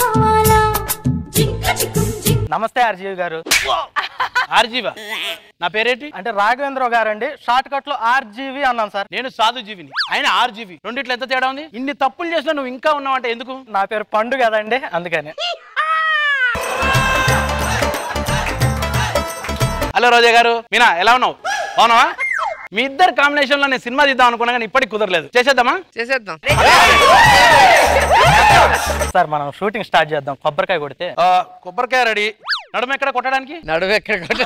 కావాలా నమస్తే ఆర్జీవి గారు. ఆర్జీవా? నా పేరేంటి? అంటే రాఘవేంద్ర గారు అండి షార్ట్ కట్లో ఆర్జీవి అన్నాను సార్. నేను సాధుజీవిని. ఆయన ఆర్జీవి. రెండిట్లో ఎంత తేడా ఉంది? ఇన్ని తప్పులు చేసినా నువ్వు ఇంకా ఉన్నావంటే ఎందుకు? నా పేరు పండు కదండి అందుకని. హలో రోజా గారు మీనా ఎలా ఉన్నావు? అవునావా మీ ఇద్దరు కాంబినేషన్లో నేను సినిమా తీద్దాం అనుకున్నా కానీ ఇప్పటికి కుదరలేదు. చేసేద్దామా? చేసేద్దాం. సార్ మనం షూటింగ్ స్టార్ట్ చేద్దాం. కొబ్బరికాయ కొడితే. ఆ, కొబ్బరికాయ రెడీ. నడుము ఎక్కడ కొట్టడానికి? నడువు ఎక్కడ కొట్ట?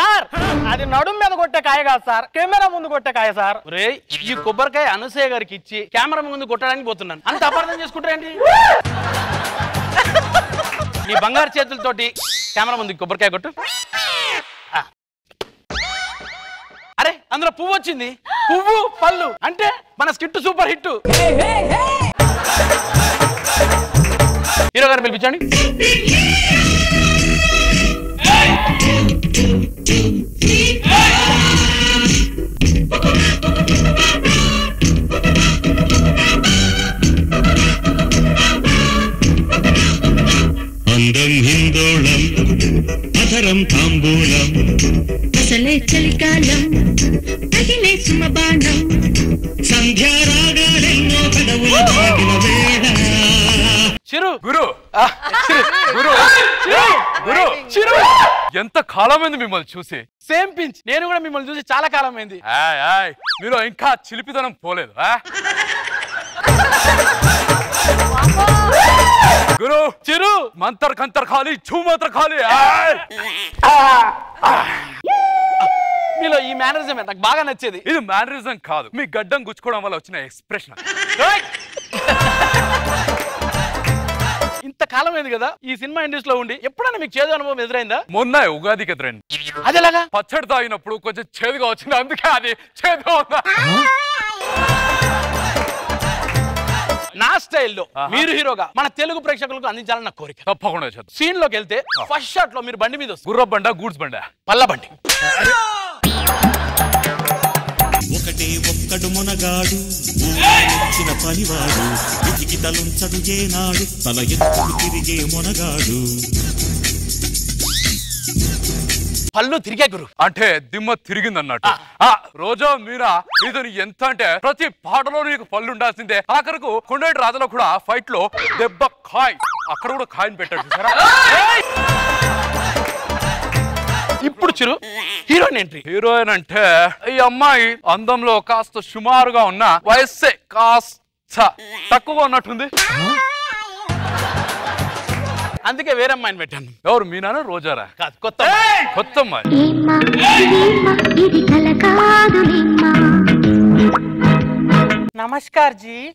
సార్ అది నడుం మీద కొట్టే కాయ కాదు సార్. కెమెరా ముందు కొట్టే కాయ సార్. రే ఈ కొబ్బరికాయ అనసూయ గారికి ఇచ్చి కెమెరా ముందు కొట్టడానికి పోతున్నాను. అంత అపార్థం చేసుకుంటారేంటి? నీ బంగారు చేతులతోటి కెమెరా ముందు కొబ్బరికాయ కొట్టు. అరే అందులో పువ్వు వచ్చింది. పువ్వు పళ్ళు అంటే మన స్కిట్ సూపర్ హిట్. హీరో గారు పిలిపించండి. అందం హిందోళం అధరం తాంబూలం. అసలే చలికాలం తగిలే సుమబాణం. సంధ్యారాగాలెన్నో కడవుల దాగిన వేళ. చిరు గురు. గురు. చిరు గురు. చిరు. ఎంత కాలమైంది మిమ్మల్ని చూసి? Same pinch. నేను కూడా మిమ్మల్ని చూసి చాలా కాలం అయింది ఆయ్, ఆయ్, మీరు ఇంకా చిలిపితనం పోలేదు మంతర్ కంతర్ ఖాళీ ఛూ మంతర్ ఖాళీ. మీలో ఈ మేనరిజం నాకు బాగా నచ్చేది. ఇది మేనరిజం కాదు. మీ గడ్డం గుచ్చుకోవడం వల్ల వచ్చిన ఎక్స్ప్రెషన్ ఏయ్! ఇంత కాలం అయింది కదా ఈ సినిమా ఇండస్ట్రీలో ఉండి ఎప్పుడైనా మీకు చేదు అనుభవం ఎదురైందా? మొన్న ఉగాదికి ఎదురండి అదేలాగా పచ్చడి తాగినప్పుడు కొంచెం చేదుగా వచ్చింది అందుకే అది చేదుగా ఉందా నా స్టైల్లో. మీరు హీరోగా మన తెలుగు ప్రేక్షకులకు అందించాలని నా కోరిక. తప్పకుండా సీన్లోకి వెళ్తే ఫస్ట్ షాట్లో మీరు బండి మీద వస్తారు. గుర్ర బండ గూడ్స్ బండ? పల్ల బండి. ఒకటే ఒక్కడు మునగాడు ఊరిచిన పనివాడు తలుంచడు ఏనాడు తల ఎత్తుకు తిరిగే మునగాడు. పళ్ళు తిరిగే గురు. అంటే దిమ్మ తిరిగింది అన్నట్టు ఆ, రోజా మీరా ఇతను ఎంత అంటే ప్రతి పాటలో నీకు పళ్ళు ఉండాల్సిందే ఆఖరకు కొండేటి రాజలో కూడా ఫైట్లో దెబ్బ ఖాయ్. అక్కడ కూడా కాయిన్ పెట్టాడు చూసారా? ఇప్పుడు చిరు హీరోయిన్ ఎంట్రీ. హీరోయిన్ అంటే ఈ అమ్మాయి అందంలో కాస్త సుమారుగా ఉన్న వయస్సే కాస్త తక్కువగా ఉన్నట్టుంది. అందుకే వేరే అమ్మాయిని పెట్టాను. ఎవరు మీనానా రోజారా? కాదు కొత్త. కొత్త అమ్మాయి. నమస్కార్ జీ.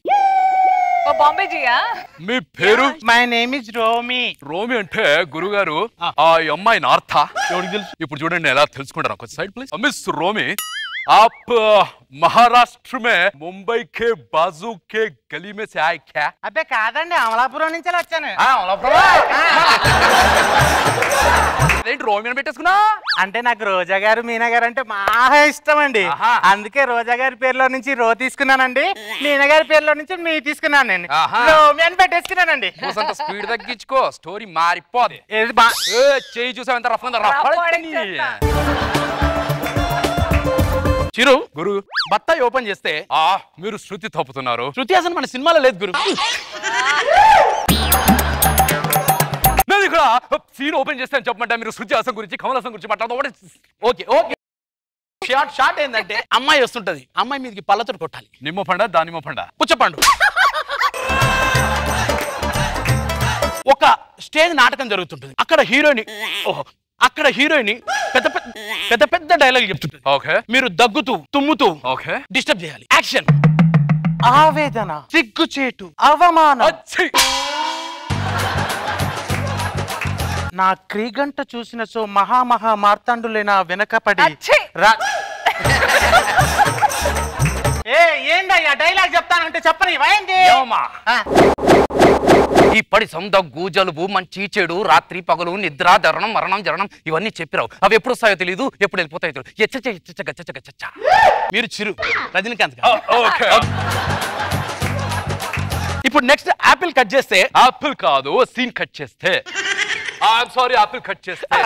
ఓ బాంబే జియా మీ పేరు? My name is Romi. Romi అంటే గురుగారు ఆ. ఆ అమ్మాయి నార్త ఎవరికి తెలుసు? ఇప్పుడు చూడండి ఎలా తెలుసుకుంటారు. ఒక సైడ్ ప్లీజ్. మిస్ రోमी आप మహారాష్ట్ర మే ముంబై కే బాజు కే గలీ మే సే ఆయ్ క్యా అబ్బే కాదండి అమలాపురం నుంచి వచ్చాను. ఏంటి రోమిన పెట్టేసుకున్నా? అంటే నాకు రోజా గారు మీనా గారు అంటే మహా ఇష్టం అండి అందుకే రోజా గారి పేర్లో నుంచి రో తీసుకున్నానండి. మీనా గారి పేర్లో నుంచి మీ తీసుకున్నాను నేను. రోమియన్ పెట్టేసుకున్నానండి. స్పీడ్ తగ్గించుకో స్టోరీ మారిపోదు చేయి చూసావు ఎంత రఫ్ రఫ్ చిరు. గురు. బత్తాయి ఓపెన్ చేస్తే ఆ మీరు శృతి తప్పుతున్నారు. శృతి హాసన్ మన సినిమాలో లేదు గురు. నేను ఇక్కడ సీన్ ఓపెన్ చేస్తాను చెప్పమంటే మీరు శృతి హాసన్ గురించి కమల్ హాసన్ గురించి మాట్లాడదాం. Okay okay. షార్ట్ షార్ట్ ఏంటంటే అమ్మాయి వస్తుంటది. అమ్మాయి మీదకి పళ్ళతో కొట్టాలి. నిమ్మ పండ దానిమ్మ పండ. పుచ్చపండు. ఒక స్టేజ్ నాటకం జరుగుతుంటుంది. అక్కడ హీరోయిన్ ఓహో అక్కడ హీరోయిన్ పెద్ద పెద్ద పెద్ద డైలాగ్ చెప్తుంటుంది. ఓకే. మీరు దగ్గుతూ తుమ్ముతూ ఓకే. డిస్టర్బ్ చేయాలి. యాక్షన్. ఆవేదన సిగ్గుచేటు అవమానం. నా క్రీగంట చూసిన సో మహామహా మార్తాండులైన వెనకపడి. ఏ ఏందయ్యా? డైలాగ్ చెప్తానంటే చెప్పని ఏంటి పడి సొంత గూజలుబు మంచి చెడు రాత్రి పగలు నిద్ర ధరణం మరణం జరణం ఇవన్నీ చెప్పిరావు. అవి ఎప్పుడు వస్తాయో తెలియదు ఎప్పుడు వెళ్ళిపోతాయో తెలియదు మీరు చిరు. రజనీకాంత్ ఇప్పుడు నెక్స్ట్ యాపిల్ కట్ చేస్తే. ఆపిల్ కాదు సీన్ కట్ చేస్తే. సారీ ఆపిల్ కట్ చేస్తే.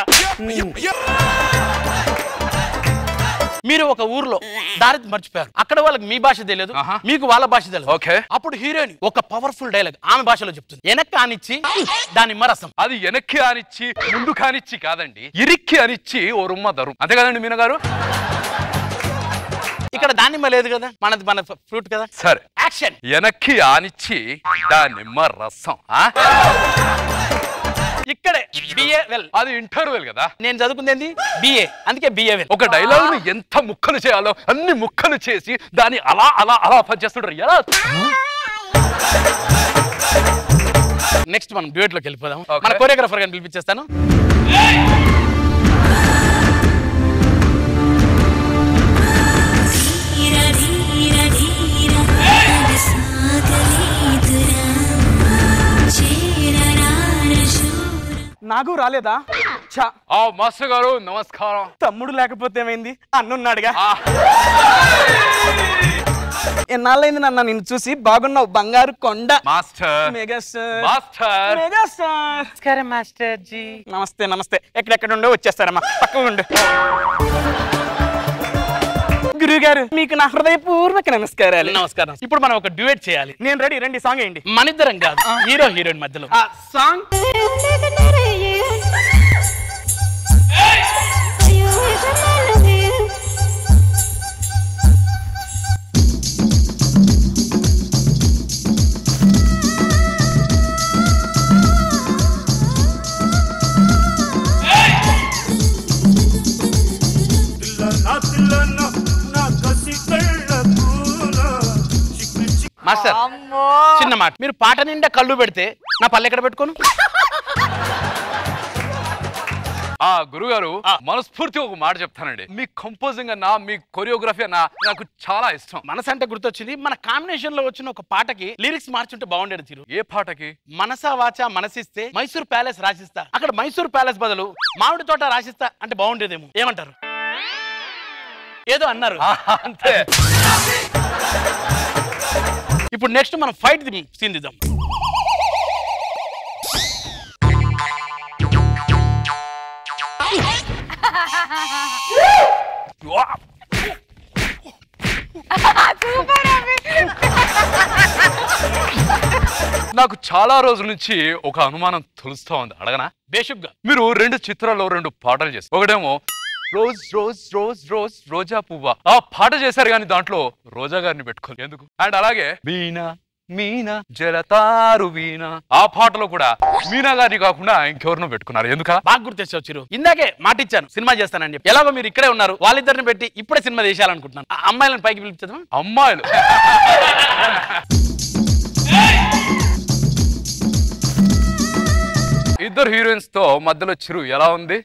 మీరు ఒక ఊర్లో దారి మర్చిపోయారు. అక్కడ వాళ్ళకి మీ భాష తెలియదు. మీకు వాళ్ళ భాష తెలియదు. ఓకే. అప్పుడు హీరోయిన్ ఒక పవర్ఫుల్ డైలాగ్ ఆమె భాషలో చెప్తుంది. వెనక్కి ఆనిచ్చి దాని నిమ్మరసం అది వెనక్కి అనిచ్చి ముందు కానిచ్చి కాదండి ఇరిక్కి అనిచ్చి ఓ రుమ్మ దరు అంతే కదండి మీన గారు ఇక్కడ దానిమ్మ లేదు కదా మనది మన ఫ్రూట్ కదా. సరే. యాక్షన్. వెనక్కి ఆనిచ్చి దానిమ్మ రసం. బిఏ వెల్ అది ఇంటర్వెల్ కదా. నేను చదువుకుంది బిఏ అందుకే బిఏ వెల్ ఒక డైలాగ్ని ఎంత ముక్కలు చేయాలో అన్ని ముక్కలు చేసి దాన్ని అలా అలా అలా పనిచేస్తుంటారు ఎలా? నెక్స్ట్ మనం డ్యూయట్లోకి వెళ్ళిపోదాం. మన కోరియోగ్రాఫర్ గారిని పిలిపించేస్తాను నాకు రాలేదా? చా ఆ మాస్టర్ గారు నమస్కారం. తమ్ముడు లేకపోతే ఏమైంది? అన్నున్నాడుగా. ఎన్నాళ్ళైంది నన్ను నిన్ను చూసి? బాగున్నావు బంగారు కొండ. మాస్టర్. మెగాస్టార్. మాస్టర్. మెగాస్టార్. నమస్కారం మాస్టర్ జీ నమస్తే నమస్తే. ఎక్కడెక్కడ ఉండో వచ్చేస్తారమ్మా. పక్కగా ఉండు. గురువు గారు మీకు నా హృదయపూర్వక నమస్కారాలు. నమస్కారం. ఇప్పుడు మనం ఒక డ్యూయట్ చేయాలి. నేను రెడీ రండి సాంగ్ వేయండి. మనిద్దరం కాదు హీరో హీరోయిన్ మధ్యలో. ఆ సాంగ్. మాస్టర్ అమ్మో. చిన్న మాట. మీరు పాట నిండా కళ్ళు పెడితే నా పల్లె ఎక్కడ పెట్టుకోను? ఆ గురుగారు మనస్ఫూర్తిగా ఒక మాట చెప్తానండి. మీ కంపోజింగ్ అన్నా మీ కొరియోగ్రఫీ అన్నా నాకు చాలా ఇష్టం. మనసు అంటే గుర్తొచ్చింది మన కాంబినేషన్లో వచ్చిన ఒక పాటకి లిరిక్స్ మార్చుంటే బాగుండేది తీరు. ఏ పాటకి? మనసా వాచా మనసిస్తే మైసూర్ ప్యాలెస్ రాసిస్తా. అక్కడ మైసూర్ ప్యాలెస్ బదులు మామిడి తోట రాసిస్తా అంటే బాగుండేదేమో. ఏమంటారు? ఏదో అన్నారు. అంతే. ఇప్పుడు నెక్స్ట్ మనం ఫైట్ సీన్ దిద్దాం. సూపర్ అవి నాకు చాలా రోజుల నుంచి ఒక అనుమానం తెలుస్తా ఉంది. అడగనా? బేషుగ్గా. మీరు రెండు చిత్రాల్లో రెండు పాటలు చేస్తారు. ఒకటేమో రోజ్ రోజ్ రోజ్ రోజ్ రోజా పువ్వ. ఆ పాట చేశారు కానీ దాంట్లో రోజా గారిని పెట్టుకోరు ఎందుకు? అండ్ అలాగే మీనా మీనా జలతారు వీణ. ఆ పాటలో కూడా మీనా గారిని కాకుండా ఇంకెవరినో పెట్టుకున్నారు. ఎందుక? బాగా గుర్తొచ్చావు చిరు. ఇందాకే మాట ఇచ్చాను సినిమా చేస్తానని చెప్పి. ఎలాగో మీరు ఇక్కడే ఉన్నారు వాళ్ళిద్దరిని పెట్టి ఇప్పుడే సినిమా చేయాలనుకుంటున్నాను ఆ అమ్మాయిలను పైకి పిలిపించదా అమ్మాయిలు. ఇద్దరు హీరోయిన్స్తో మధ్యలో చిరు ఎలా ఉంది?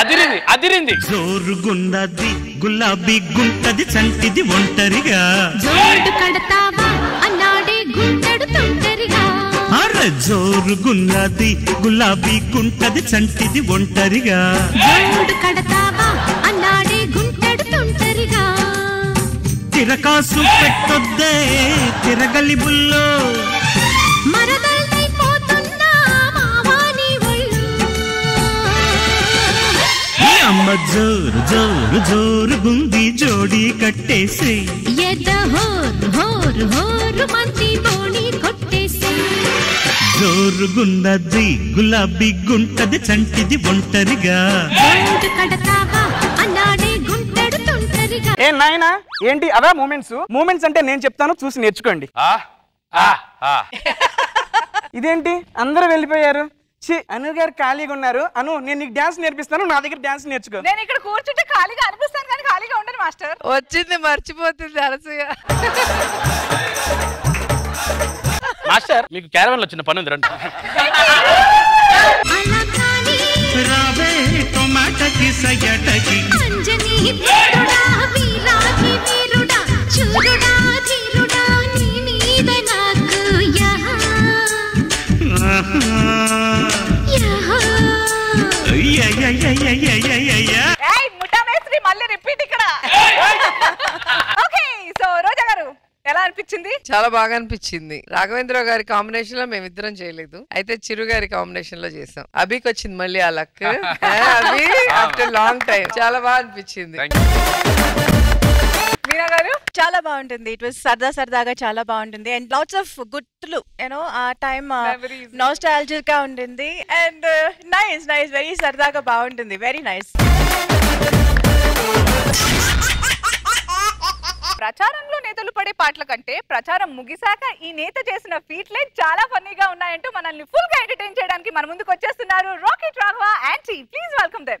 అదిరింది అదిరింది. జోరుగున్నది గులాబీ గుంటది చంటిది ఒంటరిగా. జోడు కడతావా? అన్నాడే గుంటడు తొంటరిగా అర జోరుగున్నది గులాబీ గుంటది చంటిది ఒంటరిగా. జోడు కడతావా? అన్నాడే గుంటడు తొంటరిగా తిరకాసు పెట్టొద్దే తిరగలి బుల్లో. అమ్మ జోరు జోరు జోరుగుంది జోడీ కట్టేసి. ఎద హోరు హోరు హోరు మంచి బోణి కొట్టేసి. జోరుగున్నది గులాబీ గుంటది చంటిది ఒంటరిగా. జోడు కడతావా అన్నాడే గుంటడు తొంటరిగా ఏ నాయనా ఏంటి అవే మూమెంట్స్? మూమెంట్స్ అంటే నేను చెప్తాను చూసి నేర్చుకోండి. ఆ ఆ ఆ. ఇదేంటి? అందరూ వెళ్ళిపోయారు. ఛీ అను గారు ఖాళీగా ఉన్నారు. అను నేను నీకు డాన్స్ నేర్పిస్తాను నా దగ్గర డాన్స్ నేర్చుకో. నేను ఇక్కడ కూర్చుంటే ఖాళీగా అనిపిస్తాను కానీ ఖాళీగా ఉండను మాస్టర్. వచ్చింది మర్చిపోతుంది అలసగా మాస్టర్ మీకు క్యారవన్లో చిన్న పని ఉంది రండి. మళ్ళీ రిపీట్ ఇక్కడ ఓకే సో రోజా గారు ఎలా అనిపించింది చాలా బాగా అనిపించింది రాఘవేంద్ర గారి కాంబినేషన్లో మేమిద్దరం చేయలేదు అయితే చిరు గారి కాంబినేషన్లో చేసాం అభికి వచ్చింది మళ్ళీ ఆ luck Abhi after long time చాలా బాగా అనిపించింది మీనా గారు? చాలా బాగుంటుంది. ఇట్ వాస్ సరదా సరదాగా చాలా బాగుంటుంది. అండ్ లాట్స్ ఆఫ్ గుర్తులు యూనో ఆ టైం. నాస్టాలజిక్గా ఉంటుంది అండ్ నైస్ నైస్ వెరీ సరదాగా బాగుంటుంది. వెరీ నైస్ ప్రచారంలో నేతలు పడే పాటల కంటే ప్రచారం ముగిశాక ఈ నేత చేసిన ఫీట్లే చాలా ఫన్నీగా ఉన్నాయంటూ మనల్ని ఫుల్గా ఎంటర్టైన్ చేయడానికి మన ముందుకు వచ్చేస్తున్నారు rocket Raghava aunty please welcome them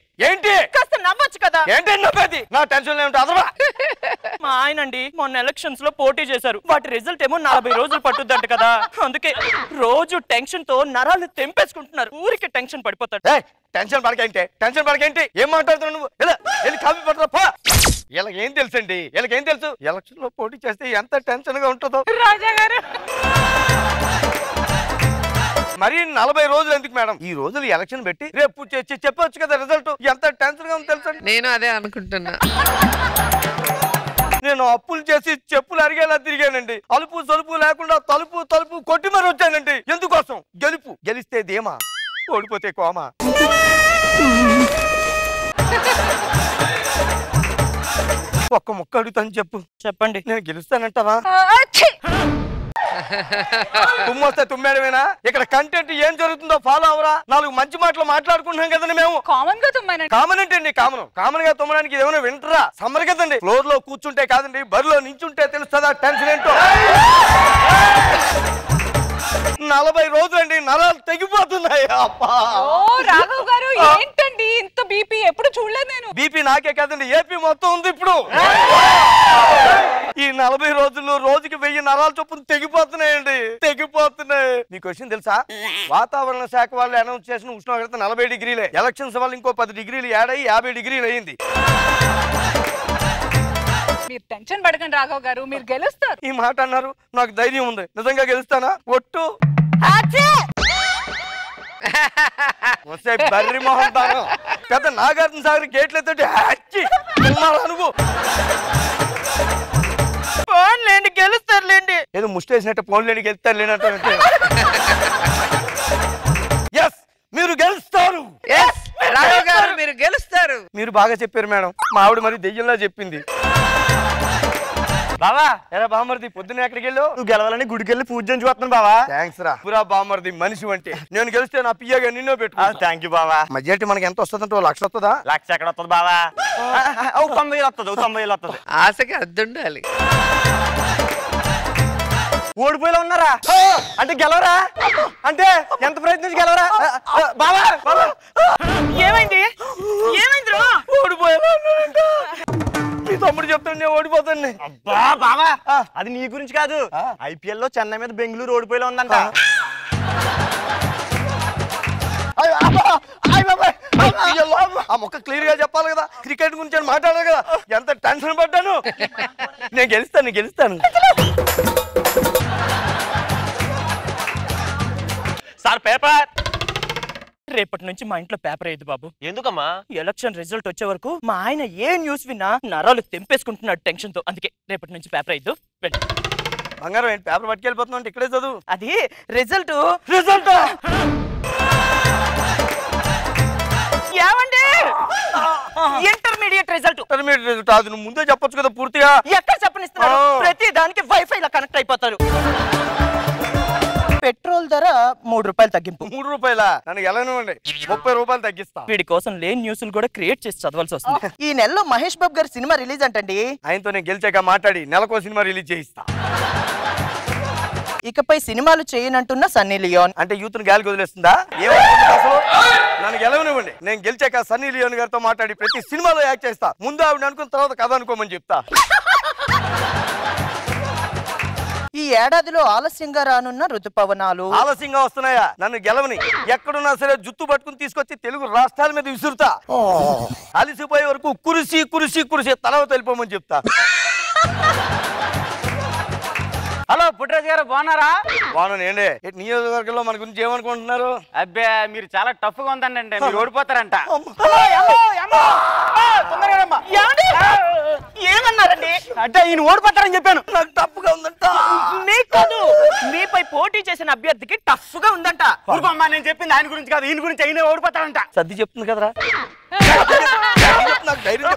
ఏంటి? కాస్త నవ్వచ్చు కదా. ఏంటి నవ్వేది నా టెన్షన్ ఏమిటి? అదరా మా ఆయన అండి మొన్న ఎలక్షన్స్లో పోటీ చేశారు. వాటి రిజల్ట్ ఏమో నలభై రోజులు పట్టుద్దంట కదా. అందుకే రోజు టెన్షన్తో నరాలు తెంపేసుకుంటున్నారు. ఊరికి టెన్షన్ పడిపోతాడు. టెన్షన్ పడకేంటి? టెన్షన్ పడకేంటి? ఏం మాట్లాడుతున్నావు నువ్వు? ఇలా వెళ్ళి కాపీ పడరా పో. వీళ్ళకి ఏం తెలుసండి? వీళ్ళకి ఏం తెలుసు? ఎలక్షన్లో పోటీ చేస్తే ఎంత టెన్షన్గా ఉంటుందో. రాజా గారు మరి నలభై రోజులు ఎందుకు మేడం? ఈ రోజులు ఎలక్షన్ పెట్టి రేపు చెప్పొచ్చు కదా రిజల్ట్. ఎంత టెన్షన్గా ఉంది తెలుసండి? నేను అదే అనుకుంటున్నా. నేను అప్పులు చేసి చెప్పులు అరిగేలా తిరిగానండి. అలుపు సొలుపు లేకుండా తలుపు తలుపు కొట్టి మరి వచ్చానండి. ఎందుకోసం? గెలుపు. గెలిస్తే ధీమా ఓడిపోతే కోమా? ఒక్క ముక్క అడుగుతాను చెప్పు. చెప్పండి. నేను గెలుస్తానంటావా? తుమ్మొస్తే తుమ్మేడమేనా? ఇక్కడ కంటెంట్ ఏం జరుగుతుందో ఫాలో అవరా నాలుగు మంచి మాటలు మాట్లాడుకుంటున్నాం కదండి మేము. కామన్గా తుమ్మానండి. కామన్ ఏంటండి కామన్ కామన్గా తుమ్మడానికి ఏమైనా వింటరా సమ్మర్ కదండి ఫ్లోర్లో కూర్చుంటే కాదండి బరిలో నించుంటే తెలుస్తుందా టెన్షన్ ఏంటో? నలభై రోజులండి నరాలు తెగిపోతున్నాయి అబ్బా. ఓ రాఘవ్ గారు ఏంటండి ఇంత బీపీ? ఎప్పుడు చూడలేదు నేను. బీపీ నాకే కాదండి ఏపీ మొత్తం ఉంది ఇప్పుడు. ఈ నలభై రోజుల్లో రోజుకి వెయ్యి నరాల చొప్పున తెగిపోతున్నాయండి తెగిపోతున్నాయి. మీకు విషయం తెలుసా? వాతావరణ శాఖ వాళ్ళు అనౌన్స్ చేసిన ఉష్ణోగ్రత నలభై డిగ్రీలే. ఎలక్షన్స్ వల్ల ఇంకో పది డిగ్రీలు యాడ్ అయ్యి యాభై డిగ్రీలు అయింది మీరు టెన్షన్ పడకండి రాఘవ్ గారు మీరు గెలుస్తారు. ఈ మాట అన్నారు నాకు ధైర్యం ఉంది. నిజంగా గెలుస్తానా? ఒట్టు. వస్తే బర్రి మొహం తాను. పెద్ద నాగార్జున సాగర్ గేట్లు ఎత్తుంటే హ్యాచ్చి నువ్వు ఫోన్లేండి గెలుస్తారులేండి. ఏదో ముష్టి వేసినట్టు ఫోన్లేండి గెలుస్తారు లేనట్టు ఎస్ మీరు గెలుస్తారు. రాఘవ్ గారు మీరు గెలుస్తారు. మీరు బాగా చెప్పారు మేడం. మా ఆవిడ మరి దెయ్యంలా చెప్పింది. బావా ఎరా బామర్ది పొద్దున్న ఎక్కడికి వెళ్ళావు? నువ్వు గెలవాలని గుడికి వెళ్ళి పూజ చేయించి వస్తున్నాను బావా. థ్యాంక్స్ రా. పురా బామర్ది మనిషి అంటే నేను గెలిస్తే నా పియ్యగా నిన్నో పెట్టు థ్యాంక్ యూ బావా. మెజారిటీ మనకి ఎంత వస్తుందంటే ఓ లక్ష వస్తుందా? లక్ష ఎక్కడ వస్తుంది బావా? తొంభై వేలు వస్తుంది తొంభై వేలు వస్తుంది. ఆశకి అద్దుండాలి ఓడిపోయేలా ఉన్నారా? అంటే గెలవరా? అంటే ఎంత ప్రయత్నించి గెలవరా? బావా బావా. ఏమైంది? ఏమైంది ఓడిపోయేలా మీ తమ్ముడు చెప్తాను నేను ఓడిపోతాను అబ్బా బావా. అది నీ గురించి కాదు. ఐపీఎల్లో చెన్నై మీద బెంగళూరు ఓడిపోయేలా ఉందంట. ఆ. మొక్క క్లియర్గా చెప్పాలి కదా. క్రికెట్ గురించి మాట్లాడాలి కదా. ఎంత టెన్షన్ పడ్డాను. నేను గెలుస్తాను గెలుస్తాను. Sir paper! రేపటి నుంచి మా ఇంట్లో పేపర్ అయ్యేది బాబు. ఎందుకమ్మా? ఎలక్షన్ రిజల్ట్ వచ్చే వరకు మా ఆయన ఏ న్యూస్ విన్నా నరాలు తెంపేసుకుంటున్నాడు టెన్షన్తో అందుకే రేపటి నుంచి పేపర్ అయ్యద్దు బంగారం ఏంటి పేపర్ పట్టుకెళ్ళిపోతున్నావు ఇక్కడే చదువు? అది రిజల్ట్. రిజల్ట్? ఏమండి? Intermediate result. ఇంటర్మీడియట్ రిజల్ట్ అది నువ్వు ముందే చెప్పొచ్చు కదా పూర్తిగా. ఎక్కడ చెప్పనిస్తున్నారు ప్రతి దానికి వైఫై లా కనెక్ట్ అయిపోతారు. పెట్రోల్ ధర మూడు రూపాయలు తగ్గింపు. మూడు రూపాయల? నన్ను ముప్పై రూపాయలు తగ్గిస్తా. వీడి కోసం లేని న్యూస్లు కూడా క్రియేట్ చేసి చదవాల్సి వస్తుంది. ఈ నెలలో మహేష్ బాబు గారి సినిమా రిలీజ్ అంటండి. ఆయనతో నేను గెలిచాక మాట్లాడి నెలకో సినిమా రిలీజ్ చేయిస్తా. ఇకపై సినిమాలు చేయనంటున్న సన్నీ లియోన్. అంటే యూత్ని గాలికి వదిలేస్తుందా? నన్ను గెలవనివ్వండి. నేను గెలిచాక సన్నీ లియోన్ గారితో మాట్లాడి ప్రతి సినిమాలో యాక్ట్ చేస్తా. ముందు ఆవిడ అనుకున్న తర్వాత కథ అనుకోమని చెప్తా. ఈ ఏడాదిలో ఆలస్యంగా రానున్న ఋతుపవనాలు. ఆలస్యంగా వస్తున్నాయా? నన్ను గెలవని ఎక్కడున్నా సరే జుత్తు పట్టుకుని తీసుకొచ్చి తెలుగు రాష్ట్రాల మీద విసురుతా. అలిసిపోయే వరకు కురిసి కురిసి కురిసి తలవ తెలిపోమని చెప్తా. హలో పుట్రాజు గారు బాగున్నారా? బాగున్నాను ఏంటి? నియోజకవర్గంలో మన గురించి ఏమనుకుంటున్నారు? అబ్బే మీరు చాలా టఫ్గా ఉందండి మీరు ఓడిపోతారంట. ఏమన్నారండి? అంటే ఈయన ఓడిపోతారని చెప్పాను. నాకు టఫ్గా ఉందంట. మీకు కాదు. మీపై పోటీ చేసిన అభ్యర్థికి టఫ్గా ఉందంట ఊరుకోమ్మా నేను చెప్పింది ఆయన గురించి కాదు ఈయన గురించి అయినా ఓడిపోతారంట. సర్ది చెప్తుంది కదరా. నాకు ధైర్యం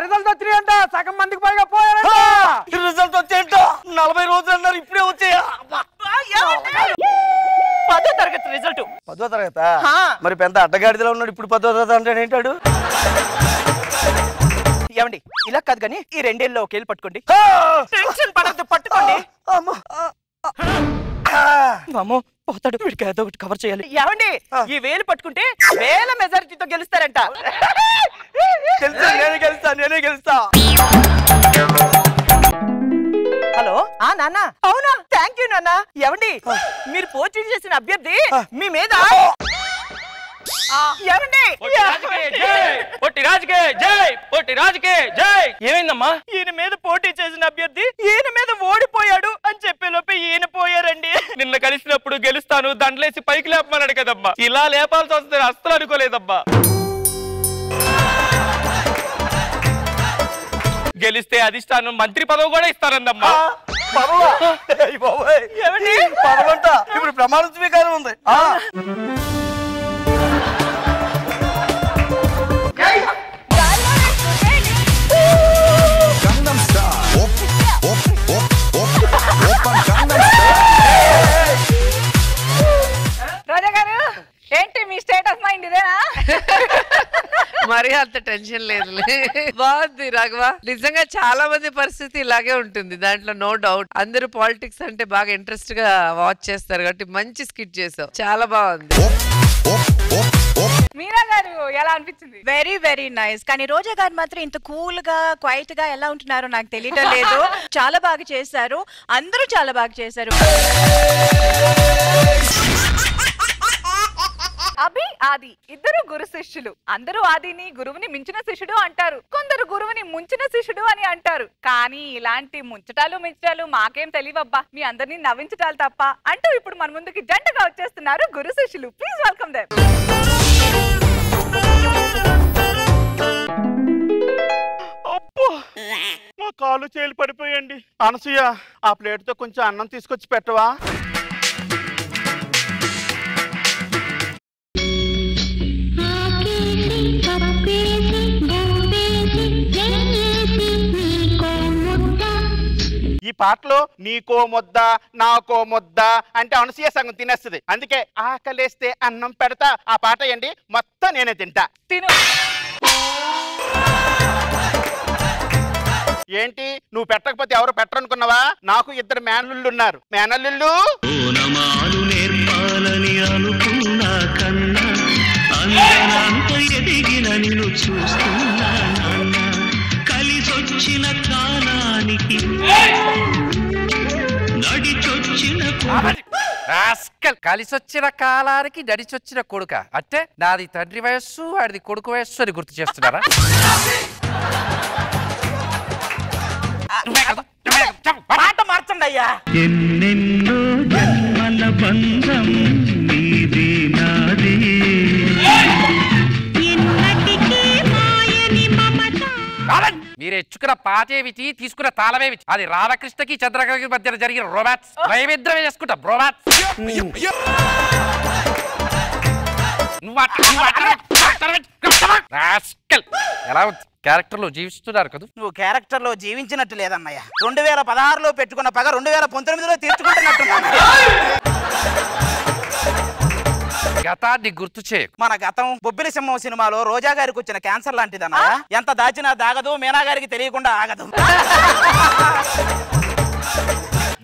రిజల్ట్ వచ్చినాయంట సగం మందికి పైగా పోయారంట. రిజల్ట్ వచ్చేంట. నలభై రోజులు అన్నారు ఇప్పుడే వచ్చాయా? పదో తరగతి రిజల్ట్. పదో తరగత? మరి పెద్ద అడ్డగాడిదలో ఉన్నాడు ఇప్పుడు పదో తరగతి అంటే ఏంటాడు? ఏమండి ఇలా కాదు కానీ ఈ రెండేళ్ళు ఒకేళ్ళు పట్టుకోండి. టెన్షన్ పడద్దు పట్టుకోండి. పోతాడు వీడికి ఏదో ఒకటి కవర్ చేయాలి. ఏమండి ఈ వేలు పట్టుకుంటే వేల మెజారిటీతో గెలుస్తారంట. తెలుసా నేనే గెలుస్తా నేనే గెలుస్తా. హలో? ఆ నాన్న. అవునా? థ్యాంక్ యూ నాన్న. ఏమండి మీరు పోటీ చేసిన అభ్యర్థి మీ మీద ఏమండి పొట్టి రాజుకే జై! పొట్టి రాజుకే జై! ఏమైందమ్మా? ఈయన మీద పోటీ చేసిన అభ్యర్థి ఈయన మీద ఓడిపోయాడు అని చెప్పే లోపే ఈయన పోయారండి. నిన్న కలిసినప్పుడు గెలుస్తాను దండలేసి పైకి లేపమన్నాడు కదమ్మా. ఇలా లేపాల్సి వస్తుంది అస్సలు అనుకోలేదమ్మా. గెలిస్తే అధిష్టానం మంత్రి పదవి కూడా బాబోయ్. పదవంట ఇప్పుడు ప్రమాణ స్వీకారం ఉంది. ఏంటి మీ స్టేట్ ఆఫ్ మైండ్ ఇదేనా? మరి అంత టెన్షన్ లేదు బాగుంది రాఘవ. నిజంగా చాలా మంది పరిస్థితి ఇలాగే ఉంటుంది. దాంట్లో నో డౌట్ అందరూ పాలిటిక్స్ అంటే బాగా ఇంట్రెస్ట్గా వాచ్ చేస్తారు కాబట్టి మంచి స్కిట్ చేసావు. చాలా బాగుంది. మీరా గారు ఎలా అనిపించింది? వెరీ వెరీ నైస్ కానీ రోజా గారు మాత్రం ఇంత కూల్గా క్వైట్గా ఎలా ఉంటున్నారో నాకు తెలియటం లేదు. చాలా బాగా చేశారు. అందరూ చాలా బాగా చేశారు. అభి ఆది. ఇద్దరు గురు శిష్యులు. అందరూ ఆదిని గురువుని మించిన శిష్యుడు అంటారు. కొందరు గురువుని ముంచిన శిష్యుడు అని అంటారు. కానీ ఇలాంటి ముంచటాలు మించటాలు మాకేం తెలియవబ్బా. మీ అందరినీ నవ్వించటాలు తప్ప. అంటూ ఇప్పుడు మన ముందుకి జంటగా వచ్చేస్తున్నారు గురు శిష్యులు. ప్లీజ్ వెల్కమ్ దే నా కాలు చేలు పడిపోయండి అనసూయ ఆ ప్లేట్తో కొంచెం అన్నం తీసుకొచ్చి పెట్టవా? ఈ పాటలో నీకో ముద్ద నాకో ముద్ద అంటే అనసూయ సగం తినేస్తుంది. అందుకే ఆకలేస్తే అన్నం పెడతా. ఆ పాట ఏంటి? మొత్తం నేనే తింటా. తిను. ఏంటి? నువ్వు పెట్టకపోతే ఎవరు పెట్టరనుకున్నావా? నాకు ఇద్దరు మేనల్లుళ్ళు ఉన్నారు మేనల్లుళ్ళు? ఓనమాలు నేర్పాలని అనుకున్నా కన్నా అందనంత ఎదిగిన నిన్ను చూస్తున్నా. కలిసొచ్చిన కాలానికి నడిచొచ్చిన కొడుక అంటే నాది తండ్రి వయస్సు వాడిది కొడుకు వయస్సు అని గుర్తు చేస్తున్నారా పాట మార్చండి అయ్యా ఎన్నెన్నో జన్మల బంధం మీరు ఎచ్చుకున్న పాటేమిటి తీసుకున్న తాళమేమిటి అది రామకృష్ణకి చంద్రకళకి మధ్య జరిగిన రొమాన్స్ మేమిద్దరమే చేసుకుంటాం రొమాన్స్ నువ్వు అట్ట- నువ్వు అట్ట- రాస్కల్. ఎలా ఉంది? క్యారెక్టర్లో జీవిస్తున్నారు కదా? నువ్వు క్యారెక్టర్లో జీవించినట్టు లేదన్నయ్య. రెండు వేల పదహారులో పెట్టుకున్న పగ రెండు వేల పంతొమ్మిదిలో తీర్చుకుంటున్నట్టున్నా గతాన్ని గుర్తు చేయకు. మన గతం బొబ్బిలి సింహం సినిమాలో రోజా గారికి వచ్చిన క్యాన్సర్ లాంటిదన్నయ్య ఎంత దాచినా దాగదు మీనా గారికి తెలియకుండా ఆగదు.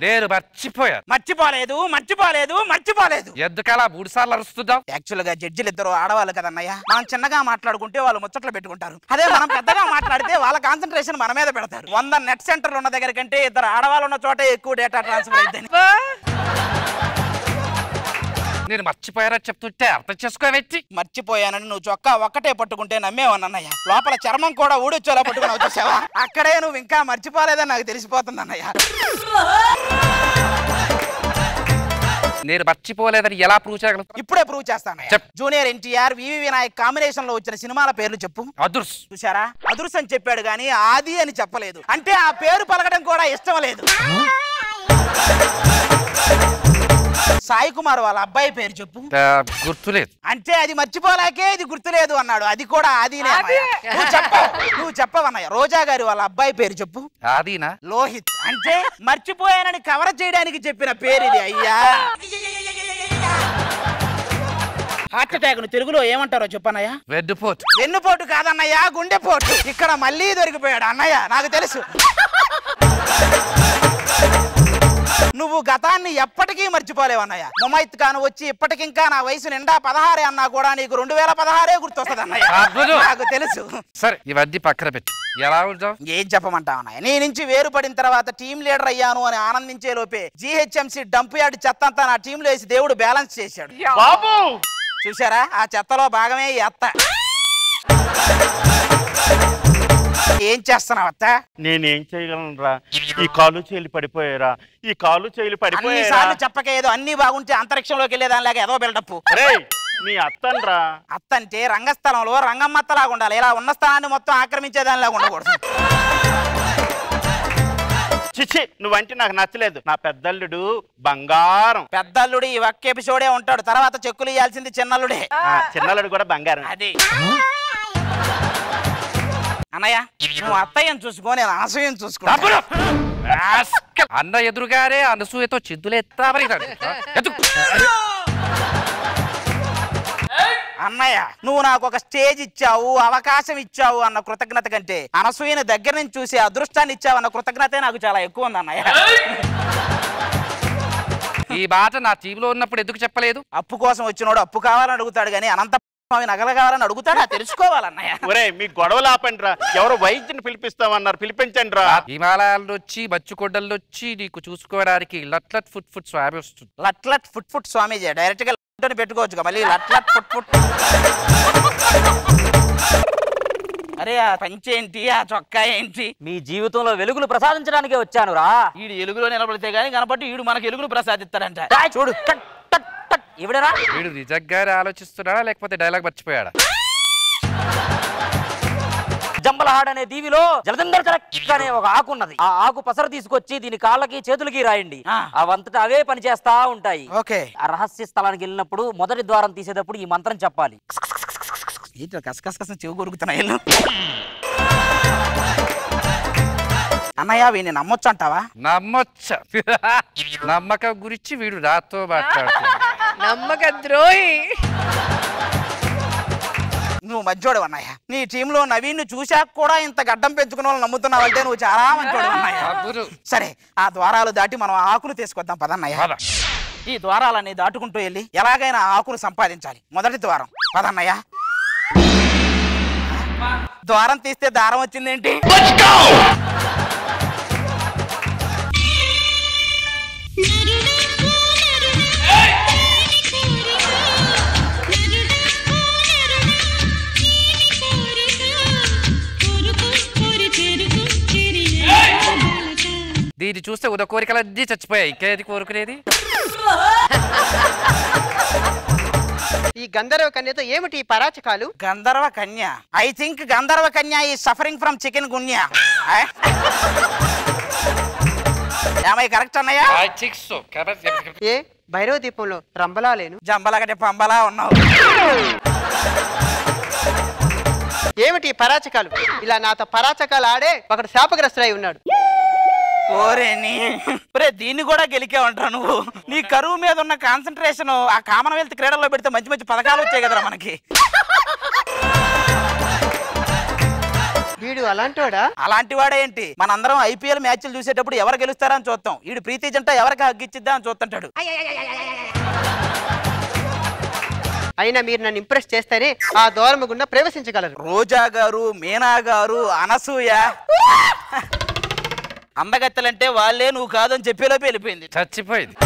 నేను మర్చిపోయాను. మర్చిపోలేదు మర్చిపోలేదు మర్చిపోలేదు. ఎందుకలా మూడు సార్లు అరుస్తున్నావు? యాక్చువల్గా జడ్జిలు ఇద్దరు ఆడవాళ్ళు కదన్నయ్య మనం చిన్నగా మాట్లాడుకుంటే వాళ్ళు ముచ్చట్లు పెట్టుకుంటారు. అదే మనం పెద్దగా మాట్లాడితే వాళ్ళ కాన్సన్ట్రేషన్ మన మీద పెడతారు. వంద నెట్ సెంటర్లు ఉన్న దగ్గర కంటే ఇద్దరు ఆడవాళ్ళు ఉన్న చోటే ఎక్కువ డేటా ట్రాన్స్ఫర్ అయిందని నేను మర్చిపోయారని చెప్తుంటే అర్థం చేసుకోవేంటి? మర్చిపోయానని నువ్వు చొక్కా ఒక్కటే పట్టుకుంటే నమ్మేవన్నయ్య లోపల చర్మం కూడా ఊడొచ్చేలా పట్టుకుని వచ్చేసావా అక్కడే నువ్వు ఇంకా మర్చిపోలేదని నాకు తెలిసిపోతుంది అన్నయ్య నేను మర్చిపోలేదని ఎలా ప్రూవ్ చేయగలను? ఇప్పుడే ప్రూవ్ చేస్తాను. జూనియర్ ఎన్టీఆర్ వివి వినాయక్ కాంబినేషన్లో వచ్చిన సినిమాల పేర్లు చెప్పు. అదుర్స్. చూసారా? అదుర్స్ అని చెప్పాడు గానీ ఆది అని చెప్పలేదు. అంటే ఆ పేరు పలకడం కూడా ఇష్టం లేదు. సాయి కుమార్ వాళ్ళ అబ్బాయి పేరు చెప్పు. గుర్తులేదు. అంటే అది మర్చిపోలేకే ఇది గుర్తులేదు అన్నాడు. అది కూడా ఆదినే. నువ్వు చెప్పవు నువ్వు చెప్పవన్నయ్య. రోజా గారి వాళ్ళ అబ్బాయి పేరు చెప్పు. ఆదీనా? లోహిత్. అంటే మర్చిపోయానని కవర్ చేయడానికి చెప్పిన పేరు ఇది అయ్యా. హార్ట్ అటాక్ను తెలుగులో ఏమంటారో చెప్పన్నయ్య? వెన్నుపోటు. వెన్నుపోటు కాదన్నయ్య గుండెపోటు. ఇక్కడ మళ్ళీ దొరికిపోయాడు అన్నయ్య నాకు తెలుసు. నువ్వు గతాన్ని ఎప్పటికీ మర్చిపోలేవు అన్నయ్య. ముమైత్ ఖాన్ వచ్చి ఇప్పటికింకా నా వయసు నిండా పదహారే అన్నా కూడా నీకు రెండు వేల పదహారే గుర్తొస్తుంది అన్నయ్య. నాకు తెలుసు. సరే ఇవన్నీ పక్కన పెట్టి. ఎలా ఉంటావు ఏం చెప్పమంటావు అన్నయ్య? నీ నుంచి వేరుపడిన తర్వాత టీం లీడర్ అయ్యాను అని ఆనందించే లోపే జీహెచ్ఎంసీ డంప్ యార్డ్ చెత్త అంతా నా టీంలో వేసి దేవుడు బ్యాలెన్స్ చేశాడు. బాబు! చూసారా ఆ చెత్తలో భాగమే ఈ అత్త. ఏం చేస్తున్నావు అత్త? నేనేం చేయగలను రా ఈ కాలు చేలి పడిపోయారా ఈ కాలు అన్ని పడిపోయారా సార్లు చెప్పకేదో అన్ని బాగుంటే అంతరిక్షంలోకి వెళ్ళేదానిలాగా ఏదో బిల్డప్. రేయ్ నీ అత్తన్ రా అత్త అంటే రంగస్థలంలో రంగమ్మత్తలాగా ఉండాలి. ఇలా ఉన్న స్థానాన్ని మొత్తం ఆక్రమించేదానిలాగా ఉండకూడదు. చిచి నువ్వంటే నాకు నచ్చలేదు. నా పెద్దల్లుడు బంగారం. పెద్దల్లుడు ఈ ఒక్క ఎపిసోడే ఉంటాడు. తర్వాత చెక్కులు ఇవ్వాల్సింది చిన్నల్లుడే. ఆ, చిన్నల్లుడు కూడా బంగారం. అది. అన్నయ్య నువ్వు అత్తయ్యను చూసుకో నేను అనసూయను చూసుకో. అన్న ఎదురుగారే అనసూయతో చిందులు ఎత్తామని అన్నయ్య నువ్వు నాకు ఒక స్టేజ్ ఇచ్చావు అవకాశం ఇచ్చావు అన్న కృతజ్ఞత కంటే అనసూయని దగ్గర నుంచి చూసి అదృష్టాన్ని ఇచ్చావు అన్న కృతజ్ఞతే నాకు చాలా ఎక్కువ ఉంది అన్నయ్య. ఈ మాట నా టీంలో ఉన్నప్పుడు ఎందుకు చెప్పలేదు? అప్పు కోసం వచ్చినోడు అప్పు కావాలని అడుగుతాడు కానీ అనంత స్వామి నగలు కావాలని అడుగుతాడా? తెలుసుకోవాలన్నయ్య. ఒరే మీ గొడవలు ఆపండి రా ఎవరో వైద్యుని పిలిపిస్తామన్నారు పిలిపించండి రా హిమాలయాల నుంచి మచ్చు కొండల నుంచి నీకు చూసుకోవడానికి లట్ లట్ ఫుట్ ఫుట్ స్వామి వస్తుంది. లట్ లట్ ఫుట్ ఫుట్ స్వామీజీ డైరెక్ట్గా పెట్టుకోవచ్చు మళ్ళీ లట్ లట్ పుట్ పుట్ అరే ఆ పంచేంటి ఆ చొక్కా ఏంటి? మీ జీవితంలో వెలుగులు ప్రసాదించడానికే వచ్చాను రా ఈడు ఎలుగులో నిలబడితే గానీ కనపట్టి ఈడు మనకి ఎలుగులు ప్రసాదిస్తాడంట. చూడు ఇవిడరా వీడు నిజంగానే ఆలోచిస్తున్నాడా లేకపోతే డైలాగ్ మర్చిపోయాడా? జంబలహాడ్ అనే దీవిలో కరెక్ట్ అనే ఒక ఆకు ఉన్నది ఆ ఆకు పసరు తీసుకొచ్చి దీని కాళ్ళకి చేతులకి రాయండి. అవంతటా అవే పని చేస్తా ఉంటాయి. ఓకే. ఆ రహస్య స్థలానికి వెళ్ళినప్పుడు మొదటి ద్వారం తీసేటప్పుడు ఈ మంత్రం చెప్పాలి. ఏంటో చెవి కొరుకుతున్నాయి. అన్నయ్య వీడిని నమ్మొచ్చు అంటావా నమ్మొచ్చ. నమ్మకం గురించి వీడు నాతో మాట్లాడుతున్నాడు. నమ్మక ద్రోహి నువ్వు మంచోడు అన్నయ్య. నీ టీంలో నవీన్ చూశాక కూడా ఇంత గడ్డం పెంచుకున్న వాళ్ళు నమ్ముతున్నావంటే నువ్వు చాలా మంచోడు అన్నయ్య. సరే ఆ ద్వారాలు దాటి మనం ఆకులు తీసుకొద్దాం పదన్నయ్య ఈ ద్వారాలన్నీ దాటుకుంటూ వెళ్ళి ఎలాగైనా ఆకులు సంపాదించాలి. మొదటి ద్వారం. పదన్నయ్య ద్వారం తీస్తే దారం వచ్చిందేంటి? దీన్ని చూస్తే ఉద కోరికలన్నీ చచ్చిపోయాయి. ఇంకేది కోరుకునేది? ఈ గంధర్వ కన్యతో ఏమిటి ఈ పరాచకాలు? గంధర్వ కన్య. ఐ థింక్ గంధర్వ కన్య ఈ సఫరింగ్ ఫ్రమ్ చికెన్ గున్య. ఏమై కరెక్ట్ అన్నయ్య? ఏ? భైరవ దీపంలో రంబలా లేను జంబలా కంటే పంబలా ఉన్నావు. ఏమిటి ఈ పరాచకాలు? ఇలా నాతో పరాచకాలు ఆడే ఒకడు శాపగ్రస్తుడై ఉన్నాడు. ఒరే దీన్ని కూడా గెలికావంటావు నువ్వు. నీ కరువు మీద ఉన్న కాన్సన్ట్రేషన్ ఆ కామన్వెల్త్ క్రీడల్లో పెడితే మంచి మంచి పథకాలు వచ్చాయి కదరా మనకి. వీడు అలాంటోడా? అలాంటి వాడేంటి మనందరం ఐపీఎల్ మ్యాచ్లు చూసేటప్పుడు ఎవరు గెలుస్తారా అని చూస్తాం. వీడు ప్రీతి జంట ఎవరికి హగ్గిచ్చిద్దా అని చూస్తుంటాడు. అయినా మీరు నన్ను ఇంప్రెస్ చేస్తేనే ఆ దూరం గుండా ప్రవేశించగలరు. రోజా గారు మీనా గారు అనసూయ. అందగత్తెలంటే వాళ్ళే నువ్వు కాదని చెప్పేలోపు వెళ్ళిపోయింది. చచ్చిపోయింది.